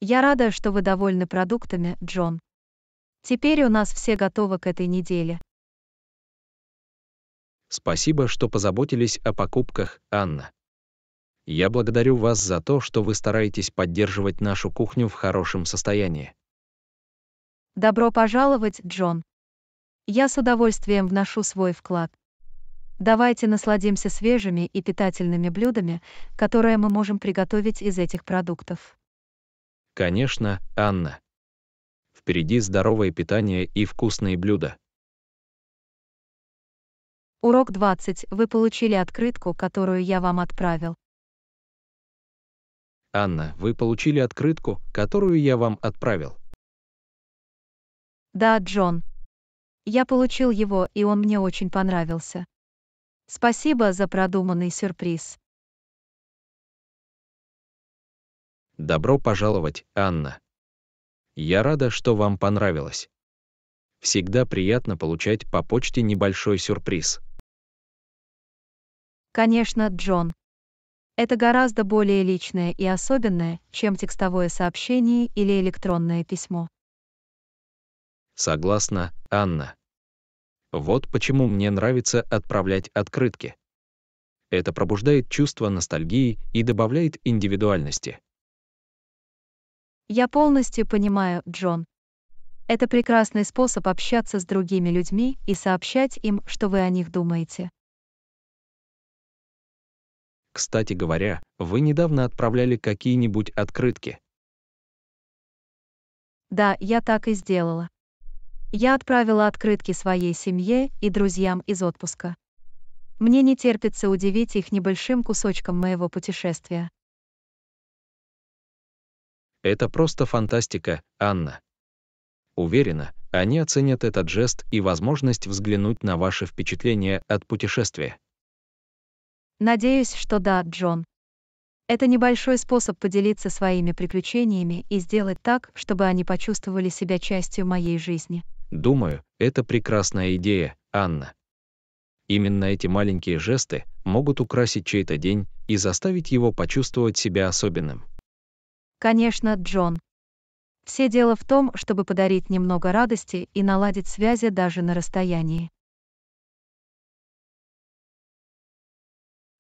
Я рада, что вы довольны продуктами, Джон. Теперь у нас все готовы к этой неделе. Спасибо, что позаботились о покупках, Анна. Я благодарю вас за то, что вы стараетесь поддерживать нашу кухню в хорошем состоянии. Добро пожаловать, Джон. Я с удовольствием вношу свой вклад. Давайте насладимся свежими и питательными блюдами, которые мы можем приготовить из этих продуктов. Конечно, Анна. Впереди здоровое питание и вкусные блюда. Урок 20. Вы получили открытку, которую я вам отправил. Анна, вы получили открытку, которую я вам отправил. Да, Джон. Я получил его, и он мне очень понравился. Спасибо за продуманный сюрприз. Добро пожаловать, Анна. Я рада, что вам понравилось. Всегда приятно получать по почте небольшой сюрприз. Конечно, Джон. Это гораздо более личное и особенное, чем текстовое сообщение или электронное письмо. Согласна, Анна. Вот почему мне нравится отправлять открытки. Это пробуждает чувство ностальгии и добавляет индивидуальности. Я полностью понимаю, Джон. Это прекрасный способ общаться с другими людьми и сообщать им, что вы о них думаете. Кстати говоря, вы недавно отправляли какие-нибудь открытки? Да, я так и сделала. Я отправила открытки своей семье и друзьям из отпуска. Мне не терпится удивить их небольшим кусочком моего путешествия. Это просто фантастика, Анна. Уверена, они оценят этот жест и возможность взглянуть на ваши впечатления от путешествия. Надеюсь, что да, Джон. Это небольшой способ поделиться своими приключениями и сделать так, чтобы они почувствовали себя частью моей жизни. Думаю, это прекрасная идея, Анна. Именно эти маленькие жесты могут украсить чей-то день и заставить его почувствовать себя особенным. Конечно, Джон. Все дело в том, чтобы подарить немного радости и наладить связи даже на расстоянии.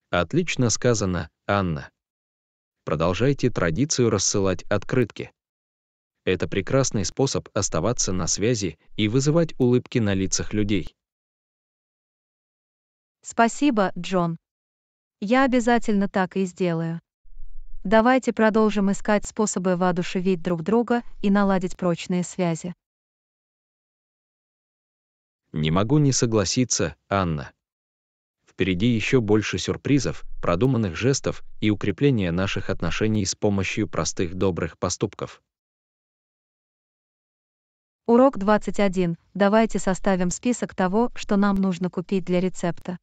Отлично сказано, Анна. Продолжайте традицию рассылать открытки. Это прекрасный способ оставаться на связи и вызывать улыбки на лицах людей. Спасибо, Джон. Я обязательно так и сделаю. Давайте продолжим искать способы воодушевить друг друга и наладить прочные связи. Не могу не согласиться, Анна Впереди еще больше сюрпризов, продуманных жестов и укрепления наших отношений с помощью простых добрых поступков. Урок 21. Давайте составим список того, что нам нужно купить для рецепта.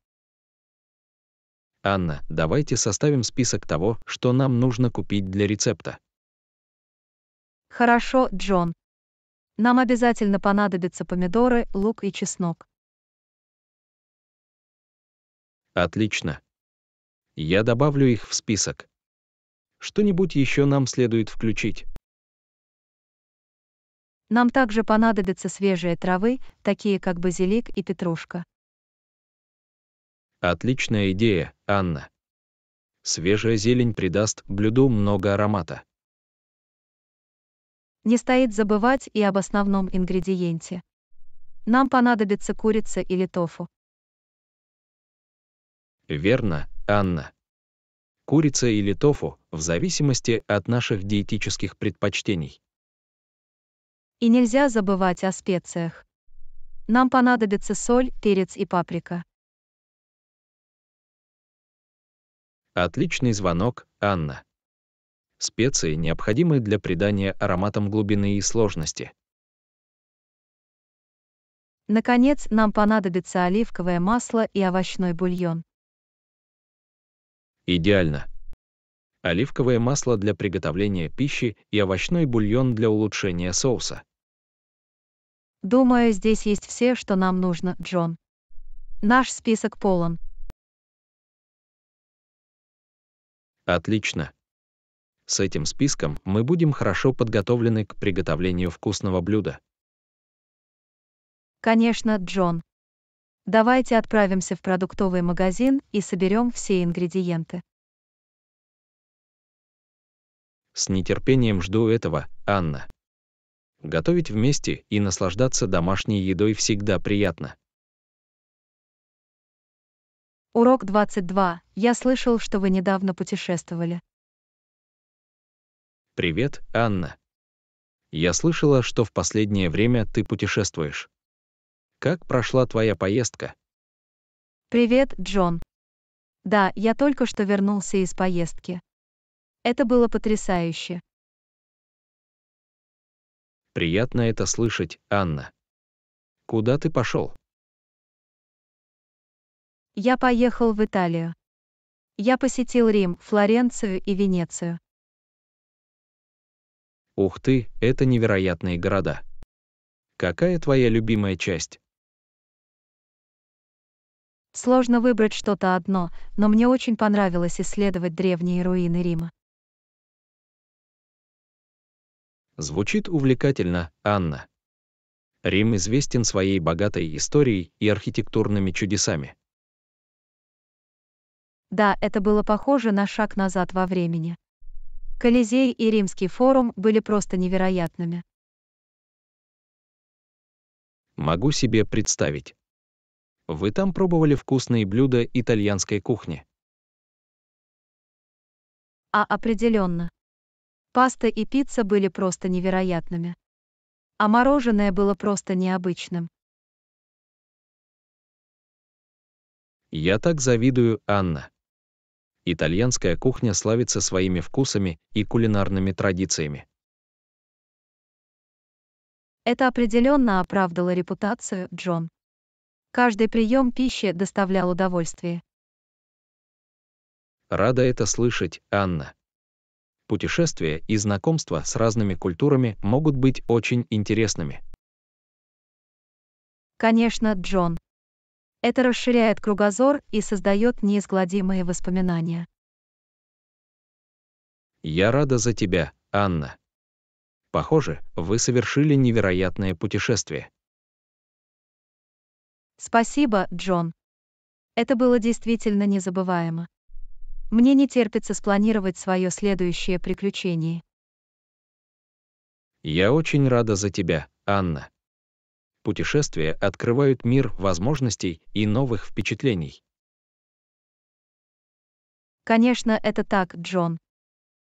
Анна, давайте составим список того, что нам нужно купить для рецепта. Хорошо, Джон. Нам обязательно понадобятся помидоры, лук и чеснок. Отлично. Я добавлю их в список. Что-нибудь еще нам следует включить. Нам также понадобятся свежие травы, такие как базилик и петрушка. Отличная идея, Анна. Свежая зелень придаст блюду много аромата. Не стоит забывать и об основном ингредиенте. Нам понадобится курица или тофу. Верно, Анна. Курица или тофу, в зависимости от наших диетических предпочтений. И нельзя забывать о специях. Нам понадобится соль, перец и паприка. Отличный звонок, Анна. Специи необходимы для придания ароматам глубины и сложности. Наконец, нам понадобится оливковое масло и овощной бульон. Идеально. Оливковое масло для приготовления пищи и овощной бульон для улучшения соуса. Думаю, здесь есть все, что нам нужно, Джон. Наш список полон. Отлично. С этим списком мы будем хорошо подготовлены к приготовлению вкусного блюда. Конечно, Джон. Давайте отправимся в продуктовый магазин и соберем все ингредиенты. С нетерпением жду этого, Анна. Готовить вместе и наслаждаться домашней едой всегда приятно. Урок 22. Я слышал, что вы недавно путешествовали. Привет, Анна. Я слышала, что в последнее время ты путешествуешь. Как прошла твоя поездка? Привет, Джон. Да, я только что вернулся из поездки. Это было потрясающе. Приятно это слышать, Анна. Куда ты пошел? Я поехал в Италию. Я посетил Рим, Флоренцию и Венецию. Ух ты, это невероятные города. Какая твоя любимая часть? Сложно выбрать что-то одно, но мне очень понравилось исследовать древние руины Рима. Звучит увлекательно, Анна. Рим известен своей богатой историей и архитектурными чудесами. Да, это было похоже на шаг назад во времени. Колизей и Римский форум были просто невероятными. Могу себе представить. Вы там пробовали вкусные блюда итальянской кухни? А определенно. Паста и пицца были просто невероятными. А мороженое было просто необычным. Я так завидую, Анна. Итальянская кухня славится своими вкусами и кулинарными традициями. Это определенно оправдало репутацию, Джон. Каждый прием пищи доставлял удовольствие. Рада это слышать, Анна. Путешествия и знакомства с разными культурами могут быть очень интересными. Конечно, Джон. Это расширяет кругозор и создает неизгладимые воспоминания. Я рада за тебя, Анна. Похоже, вы совершили невероятное путешествие. Спасибо, Джон. Это было действительно незабываемо. Мне не терпится спланировать свое следующее приключение. Я очень рада за тебя, Анна путешествия открывают мир возможностей и новых впечатлений. Конечно, это так, Джон.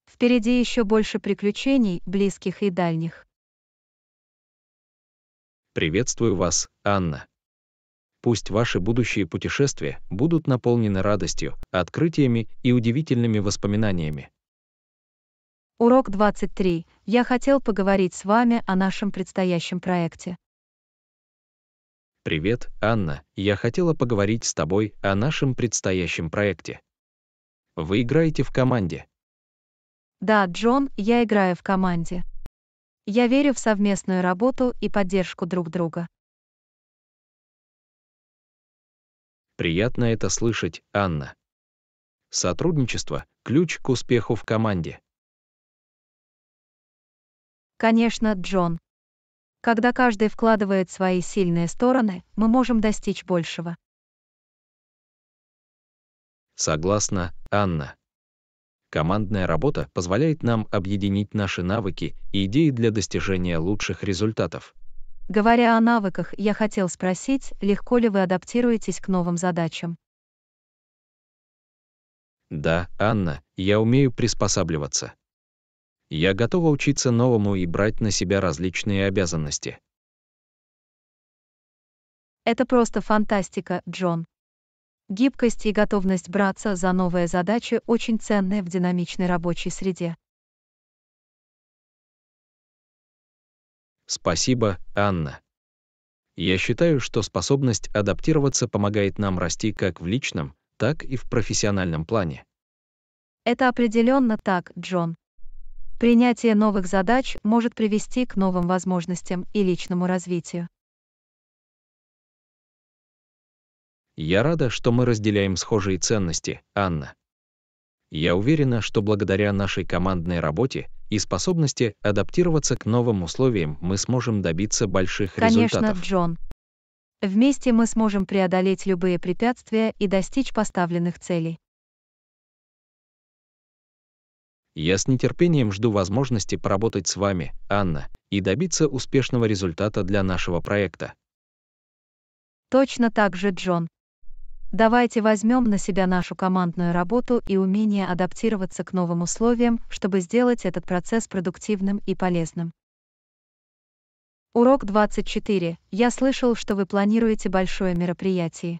Впереди еще больше приключений, близких и дальних. Приветствую вас, Анна. Пусть ваши будущие путешествия будут наполнены радостью, открытиями и удивительными воспоминаниями. Урок 23. Я хотел поговорить с вами о нашем предстоящем проекте. Привет, Анна. Я хотела поговорить с тобой о нашем предстоящем проекте. Вы играете в команде. Да, Джон, я играю в команде. Я верю в совместную работу и поддержку друг друга. Приятно это слышать, Анна. Сотрудничество – ключ к успеху в команде. Конечно, Джон. Когда каждый вкладывает свои сильные стороны, мы можем достичь большего. Согласна, Анна. Командная работа позволяет нам объединить наши навыки и идеи для достижения лучших результатов. Говоря о навыках, я хотел спросить, легко ли вы адаптируетесь к новым задачам? Да, Анна, я умею приспосабливаться. Я готова учиться новому и брать на себя различные обязанности. Это просто фантастика, Джон. Гибкость и готовность браться за новые задачи очень ценны в динамичной рабочей среде. Спасибо, Анна. Я считаю, что способность адаптироваться помогает нам расти как в личном, так и в профессиональном плане. Это определенно так, Джон. Принятие новых задач может привести к новым возможностям и личному развитию. Я рада, что мы разделяем схожие ценности, Анна. Я уверена, что благодаря нашей командной работе и способности адаптироваться к новым условиям мы сможем добиться больших Конечно, результатов. Джон. Вместе мы сможем преодолеть любые препятствия и достичь поставленных целей. Я с нетерпением жду возможности поработать с вами, Анна, и добиться успешного результата для нашего проекта. Точно так же, Джон. Давайте возьмем на себя нашу командную работу и умение адаптироваться к новым условиям, чтобы сделать этот процесс продуктивным и полезным. Урок 24. Я слышал, что вы планируете большое мероприятие.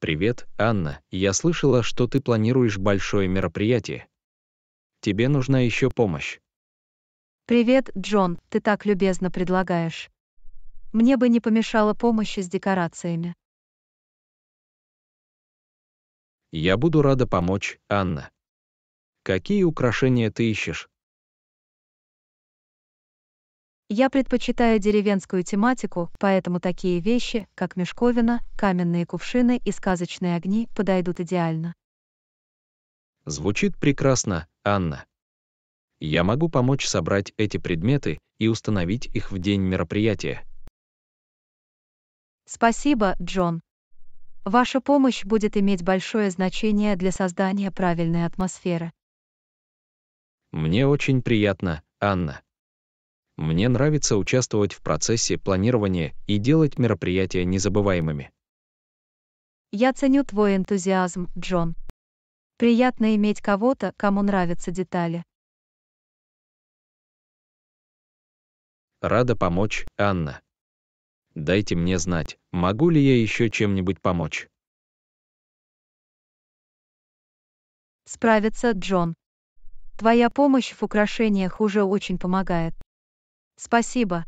Привет, Анна. Я слышала, что ты планируешь большое мероприятие. Тебе нужна еще помощь. Привет, Джон, ты так любезно предлагаешь. Мне бы не помешала помощь с декорациями. Я буду рада помочь, Анна. Какие украшения ты ищешь? Я предпочитаю деревенскую тематику, поэтому такие вещи, как мешковина, каменные кувшины и сказочные огни, подойдут идеально. Звучит прекрасно, Анна. Я могу помочь собрать эти предметы и установить их в день мероприятия. Спасибо, Джон. Ваша помощь будет иметь большое значение для создания правильной атмосферы. Мне очень приятно, Анна. Мне нравится участвовать в процессе планирования и делать мероприятия незабываемыми. Я ценю твой энтузиазм, Джон. Приятно иметь кого-то, кому нравятся детали. Рада помочь, Анна. Дайте мне знать, могу ли я еще чем-нибудь помочь. Справиться, Джон. Твоя помощь в украшениях уже очень помогает. Спасибо.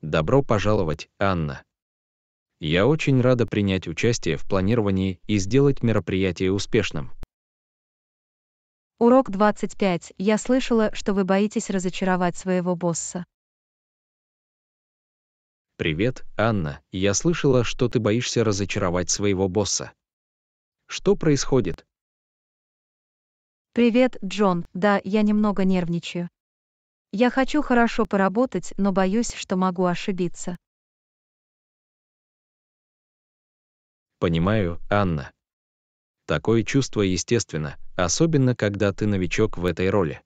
Добро пожаловать, Анна. Я очень рада принять участие в планировании и сделать мероприятие успешным. Урок 25. Я слышала, что вы боитесь разочаровать своего босса. Привет, Анна. Я слышала, что ты боишься разочаровать своего босса. Что происходит? Привет, Джон. Да, я немного нервничаю. Я хочу хорошо поработать, но боюсь, что могу ошибиться. Понимаю, Анна. Такое чувство естественно, особенно когда ты новичок в этой роли.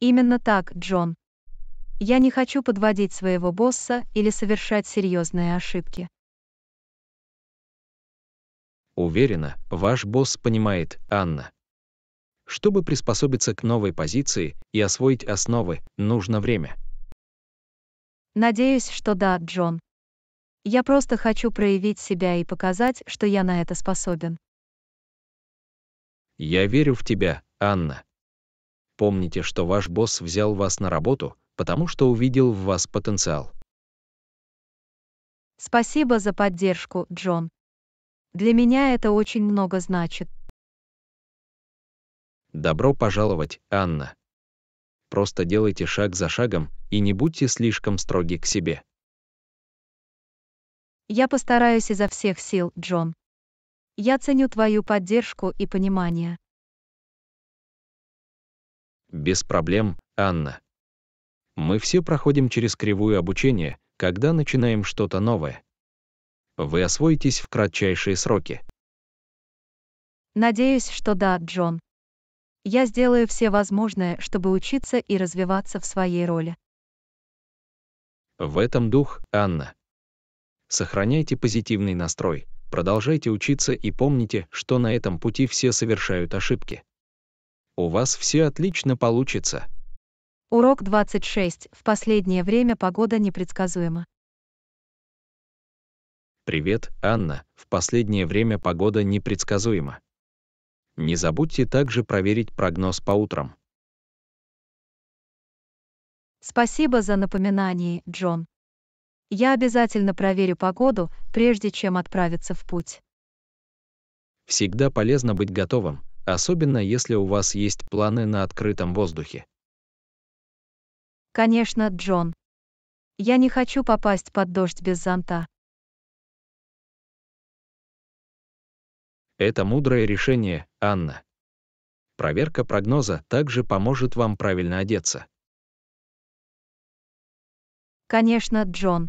Именно так, Джон. Я не хочу подводить своего босса или совершать серьезные ошибки. Уверена, ваш босс понимает, Анна. Чтобы приспособиться к новой позиции и освоить основы, нужно время. Надеюсь, что да, Джон. Я просто хочу проявить себя и показать, что я на это способен. Я верю в тебя, Анна. Помните, что ваш босс взял вас на работу, потому что увидел в вас потенциал. Спасибо за поддержку, Джон. Для меня это очень много значит. Добро пожаловать, Анна. Просто делайте шаг за шагом и не будьте слишком строги к себе. Я постараюсь изо всех сил, Джон. Я ценю твою поддержку и понимание. Без проблем, Анна. Мы все проходим через кривую обучения, когда начинаем что-то новое. Вы освоитесь в кратчайшие сроки. Надеюсь, что да, Джон. Я сделаю все возможное, чтобы учиться и развиваться в своей роли. В этом дух, Анна. Сохраняйте позитивный настрой, продолжайте учиться и помните, что на этом пути все совершают ошибки. У вас все отлично получится. Урок 26. В последнее время погода непредсказуема. Привет, Анна. В последнее время погода непредсказуема. Не забудьте также проверить прогноз по утрам. Спасибо за напоминание, Джон. Я обязательно проверю погоду, прежде чем отправиться в путь. Всегда полезно быть готовым, особенно если у вас есть планы на открытом воздухе. Конечно, Джон. Я не хочу попасть под дождь без зонта. Это мудрое решение, Анна. Проверка прогноза также поможет вам правильно одеться. Конечно, Джон.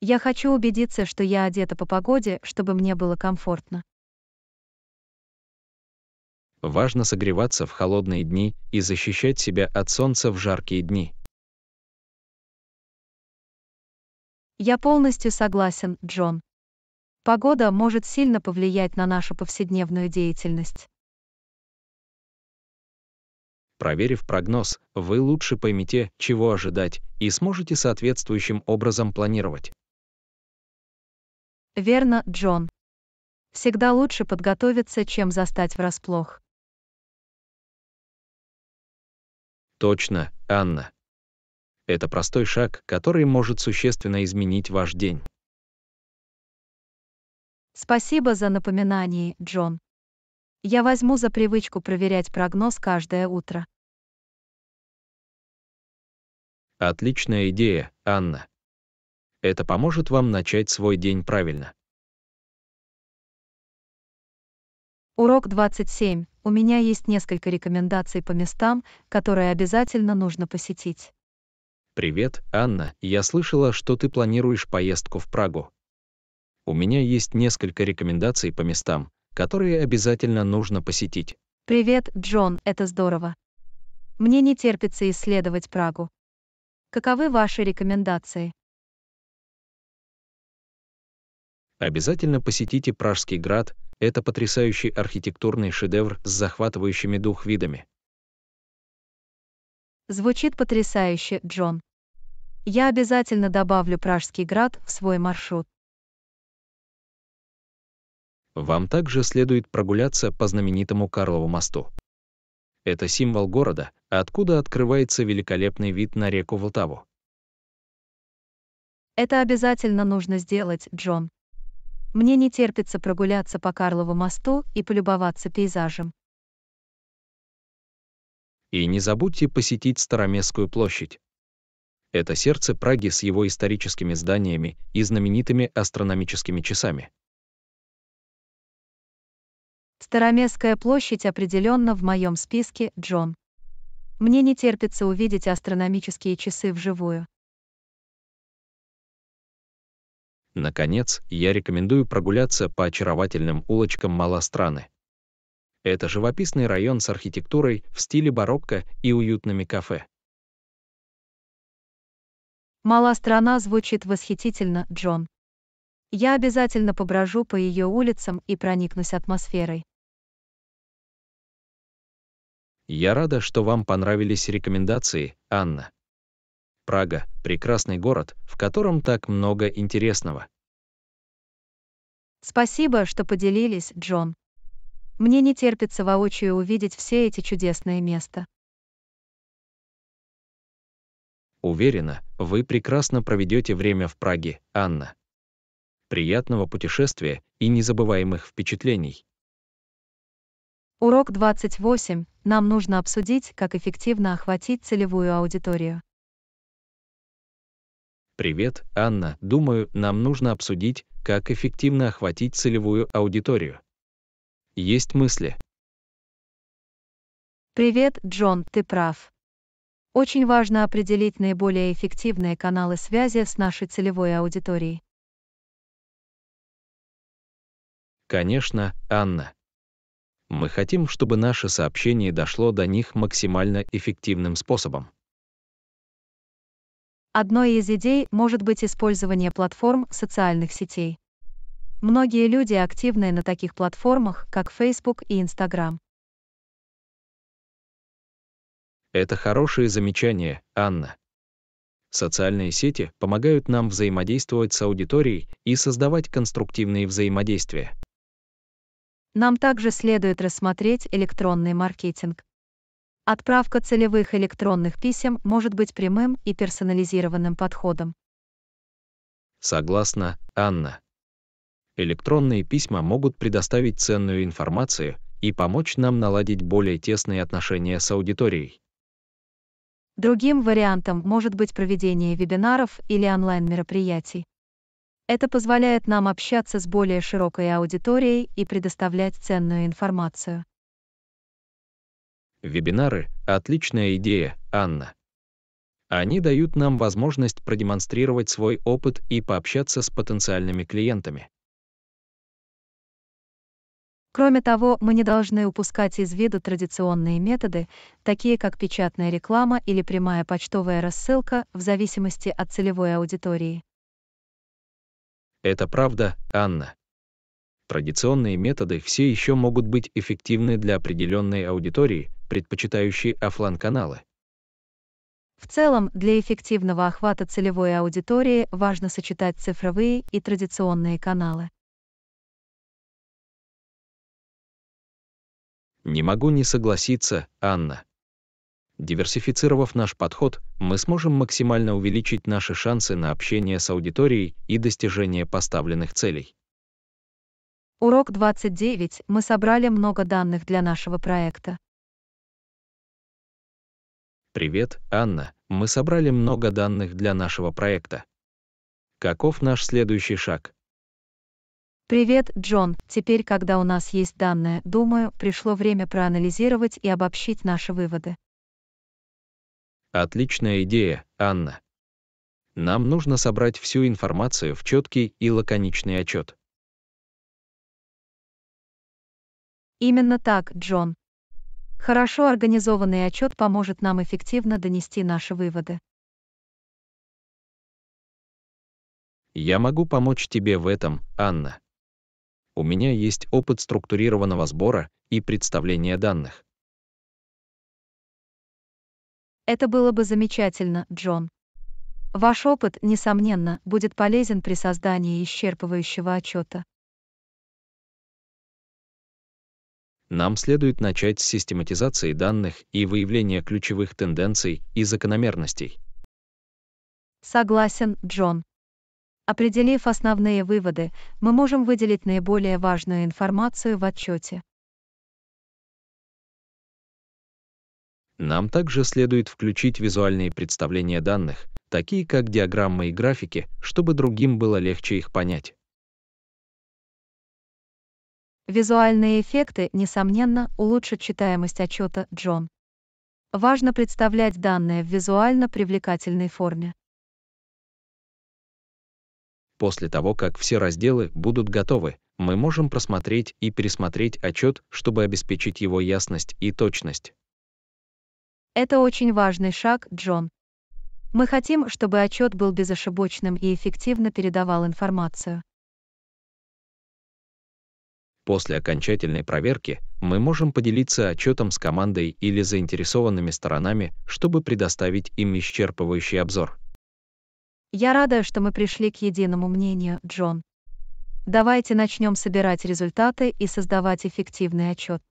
Я хочу убедиться, что я одета по погоде, чтобы мне было комфортно. Важно согреваться в холодные дни и защищать себя от солнца в жаркие дни. Я полностью согласен, Джон. Погода может сильно повлиять на нашу повседневную деятельность. Проверив прогноз, вы лучше поймете, чего ожидать, и сможете соответствующим образом планировать. Верно, Джон. Всегда лучше подготовиться, чем застать врасплох. Точно, Анна. Это простой шаг, который может существенно изменить ваш день. Спасибо за напоминание, Джон. Я возьму за привычку проверять прогноз каждое утро. Отличная идея, Анна. Это поможет вам начать свой день правильно. Урок 27. У меня есть несколько рекомендаций по местам, которые обязательно нужно посетить. Привет, Анна. Я слышала, что ты планируешь поездку в Прагу. У меня есть несколько рекомендаций по местам, которые обязательно нужно посетить. Привет, Джон, это здорово. Мне не терпится исследовать Прагу. Каковы ваши рекомендации? Обязательно посетите Пражский град, это потрясающий архитектурный шедевр с захватывающими дух видами. Звучит потрясающе, Джон. Я обязательно добавлю Пражский град в свой маршрут. Вам также следует прогуляться по знаменитому Карлову мосту. Это символ города, откуда открывается великолепный вид на реку Волтаву. Это обязательно нужно сделать, Джон. Мне не терпится прогуляться по Карлову мосту и полюбоваться пейзажем. И не забудьте посетить Староместскую площадь. Это сердце Праги с его историческими зданиями и знаменитыми астрономическими часами. Староместская площадь определенно в моем списке, Джон. Мне не терпится увидеть астрономические часы вживую. Наконец, я рекомендую прогуляться по очаровательным улочкам Малостраны. Это живописный район с архитектурой в стиле барокко и уютными кафе. Мала страна звучит восхитительно, Джон. Я обязательно поброжу по ее улицам и проникнусь атмосферой. Я рада, что вам понравились рекомендации, Анна. Прага — прекрасный город, в котором так много интересного. Спасибо, что поделились, Джон. Мне не терпится воочию увидеть все эти чудесные места. Уверена, вы прекрасно проведете время в Праге, Анна. Приятного путешествия и незабываемых впечатлений. Урок 28. Нам нужно обсудить, как эффективно охватить целевую аудиторию. Привет, Анна. Думаю, нам нужно обсудить, как эффективно охватить целевую аудиторию. Есть мысли? Привет, Джон, ты прав. Очень важно определить наиболее эффективные каналы связи с нашей целевой аудиторией. Конечно, Анна. Мы хотим, чтобы наше сообщение дошло до них максимально эффективным способом. Одной из идей может быть использование платформ социальных сетей. Многие люди активны на таких платформах, как Facebook и Instagram. Это хорошее замечание, Анна. Социальные сети помогают нам взаимодействовать с аудиторией и создавать конструктивные взаимодействия. Нам также следует рассмотреть электронный маркетинг. Отправка целевых электронных писем может быть прямым и персонализированным подходом. Согласна, Анна. Электронные письма могут предоставить ценную информацию и помочь нам наладить более тесные отношения с аудиторией. Другим вариантом может быть проведение вебинаров или онлайн-мероприятий. Это позволяет нам общаться с более широкой аудиторией и предоставлять ценную информацию. Вебинары — отличная идея, Анна. Они дают нам возможность продемонстрировать свой опыт и пообщаться с потенциальными клиентами. Кроме того, мы не должны упускать из виду традиционные методы, такие как печатная реклама или прямая почтовая рассылка, в зависимости от целевой аудитории. Это правда, Анна. Традиционные методы все еще могут быть эффективны для определенной аудитории, предпочитающей офлайн-каналы. В целом, для эффективного охвата целевой аудитории важно сочетать цифровые и традиционные каналы. Не могу не согласиться, Анна. Диверсифицировав наш подход, мы сможем максимально увеличить наши шансы на общение с аудиторией и достижение поставленных целей. Урок 29. Мы собрали много данных для нашего проекта. Привет, Анна. Мы собрали много данных для нашего проекта. Каков наш следующий шаг? Привет, Джон. Теперь, когда у нас есть данные, думаю, пришло время проанализировать и обобщить наши выводы. Отличная идея, Анна. Нам нужно собрать всю информацию в четкий и лаконичный отчет. Именно так, Джон. Хорошо организованный отчет поможет нам эффективно донести наши выводы. Я могу помочь тебе в этом, Анна. У меня есть опыт структурированного сбора и представления данных. Это было бы замечательно, Джон. Ваш опыт, несомненно, будет полезен при создании исчерпывающего отчета. Нам следует начать с систематизации данных и выявления ключевых тенденций и закономерностей. Согласен, Джон. Определив основные выводы, мы можем выделить наиболее важную информацию в отчете. Нам также следует включить визуальные представления данных, такие как диаграммы и графики, чтобы другим было легче их понять. Визуальные эффекты, несомненно, улучшат читаемость отчета, Джон. Важно представлять данные в визуально привлекательной форме. После того, как все разделы будут готовы, мы можем просмотреть и пересмотреть отчет, чтобы обеспечить его ясность и точность. Это очень важный шаг, Джон. Мы хотим, чтобы отчет был безошибочным и эффективно передавал информацию. После окончательной проверки мы можем поделиться отчетом с командой или заинтересованными сторонами, чтобы предоставить им исчерпывающий обзор. Я рада, что мы пришли к единому мнению, Джон. Давайте начнем собирать результаты и создавать эффективный отчет.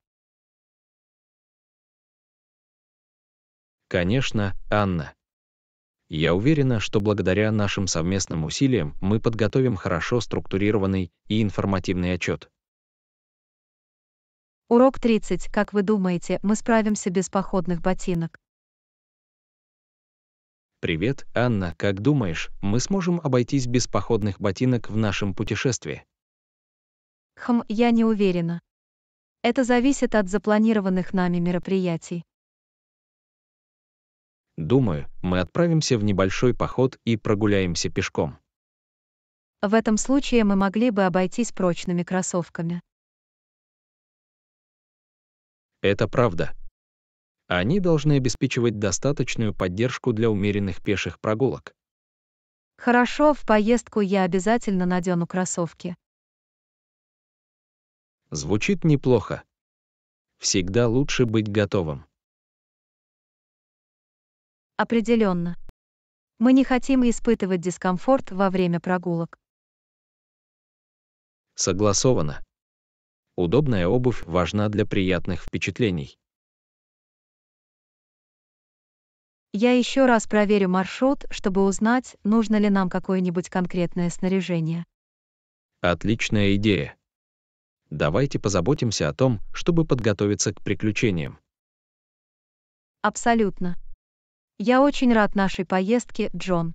Конечно, Анна. Я уверена, что благодаря нашим совместным усилиям мы подготовим хорошо структурированный и информативный отчет. Урок 30. Как вы думаете, мы справимся без походных ботинок? Привет, Анна, как думаешь, мы сможем обойтись без походных ботинок в нашем путешествии? Хм, я не уверена. Это зависит от запланированных нами мероприятий. Думаю, мы отправимся в небольшой поход и прогуляемся пешком. В этом случае мы могли бы обойтись прочными кроссовками. Это правда. Они должны обеспечивать достаточную поддержку для умеренных пеших прогулок. Хорошо, в поездку я обязательно надену кроссовки. Звучит неплохо. Всегда лучше быть готовым. Определенно. Мы не хотим испытывать дискомфорт во время прогулок. Согласовано. Удобная обувь важна для приятных впечатлений. Я еще раз проверю маршрут, чтобы узнать, нужно ли нам какое-нибудь конкретное снаряжение. Отличная идея. Давайте позаботимся о том, чтобы подготовиться к приключениям. Абсолютно. Я очень рад нашей поездке, Джон.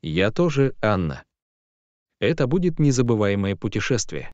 Я тоже, Анна. Это будет незабываемое путешествие.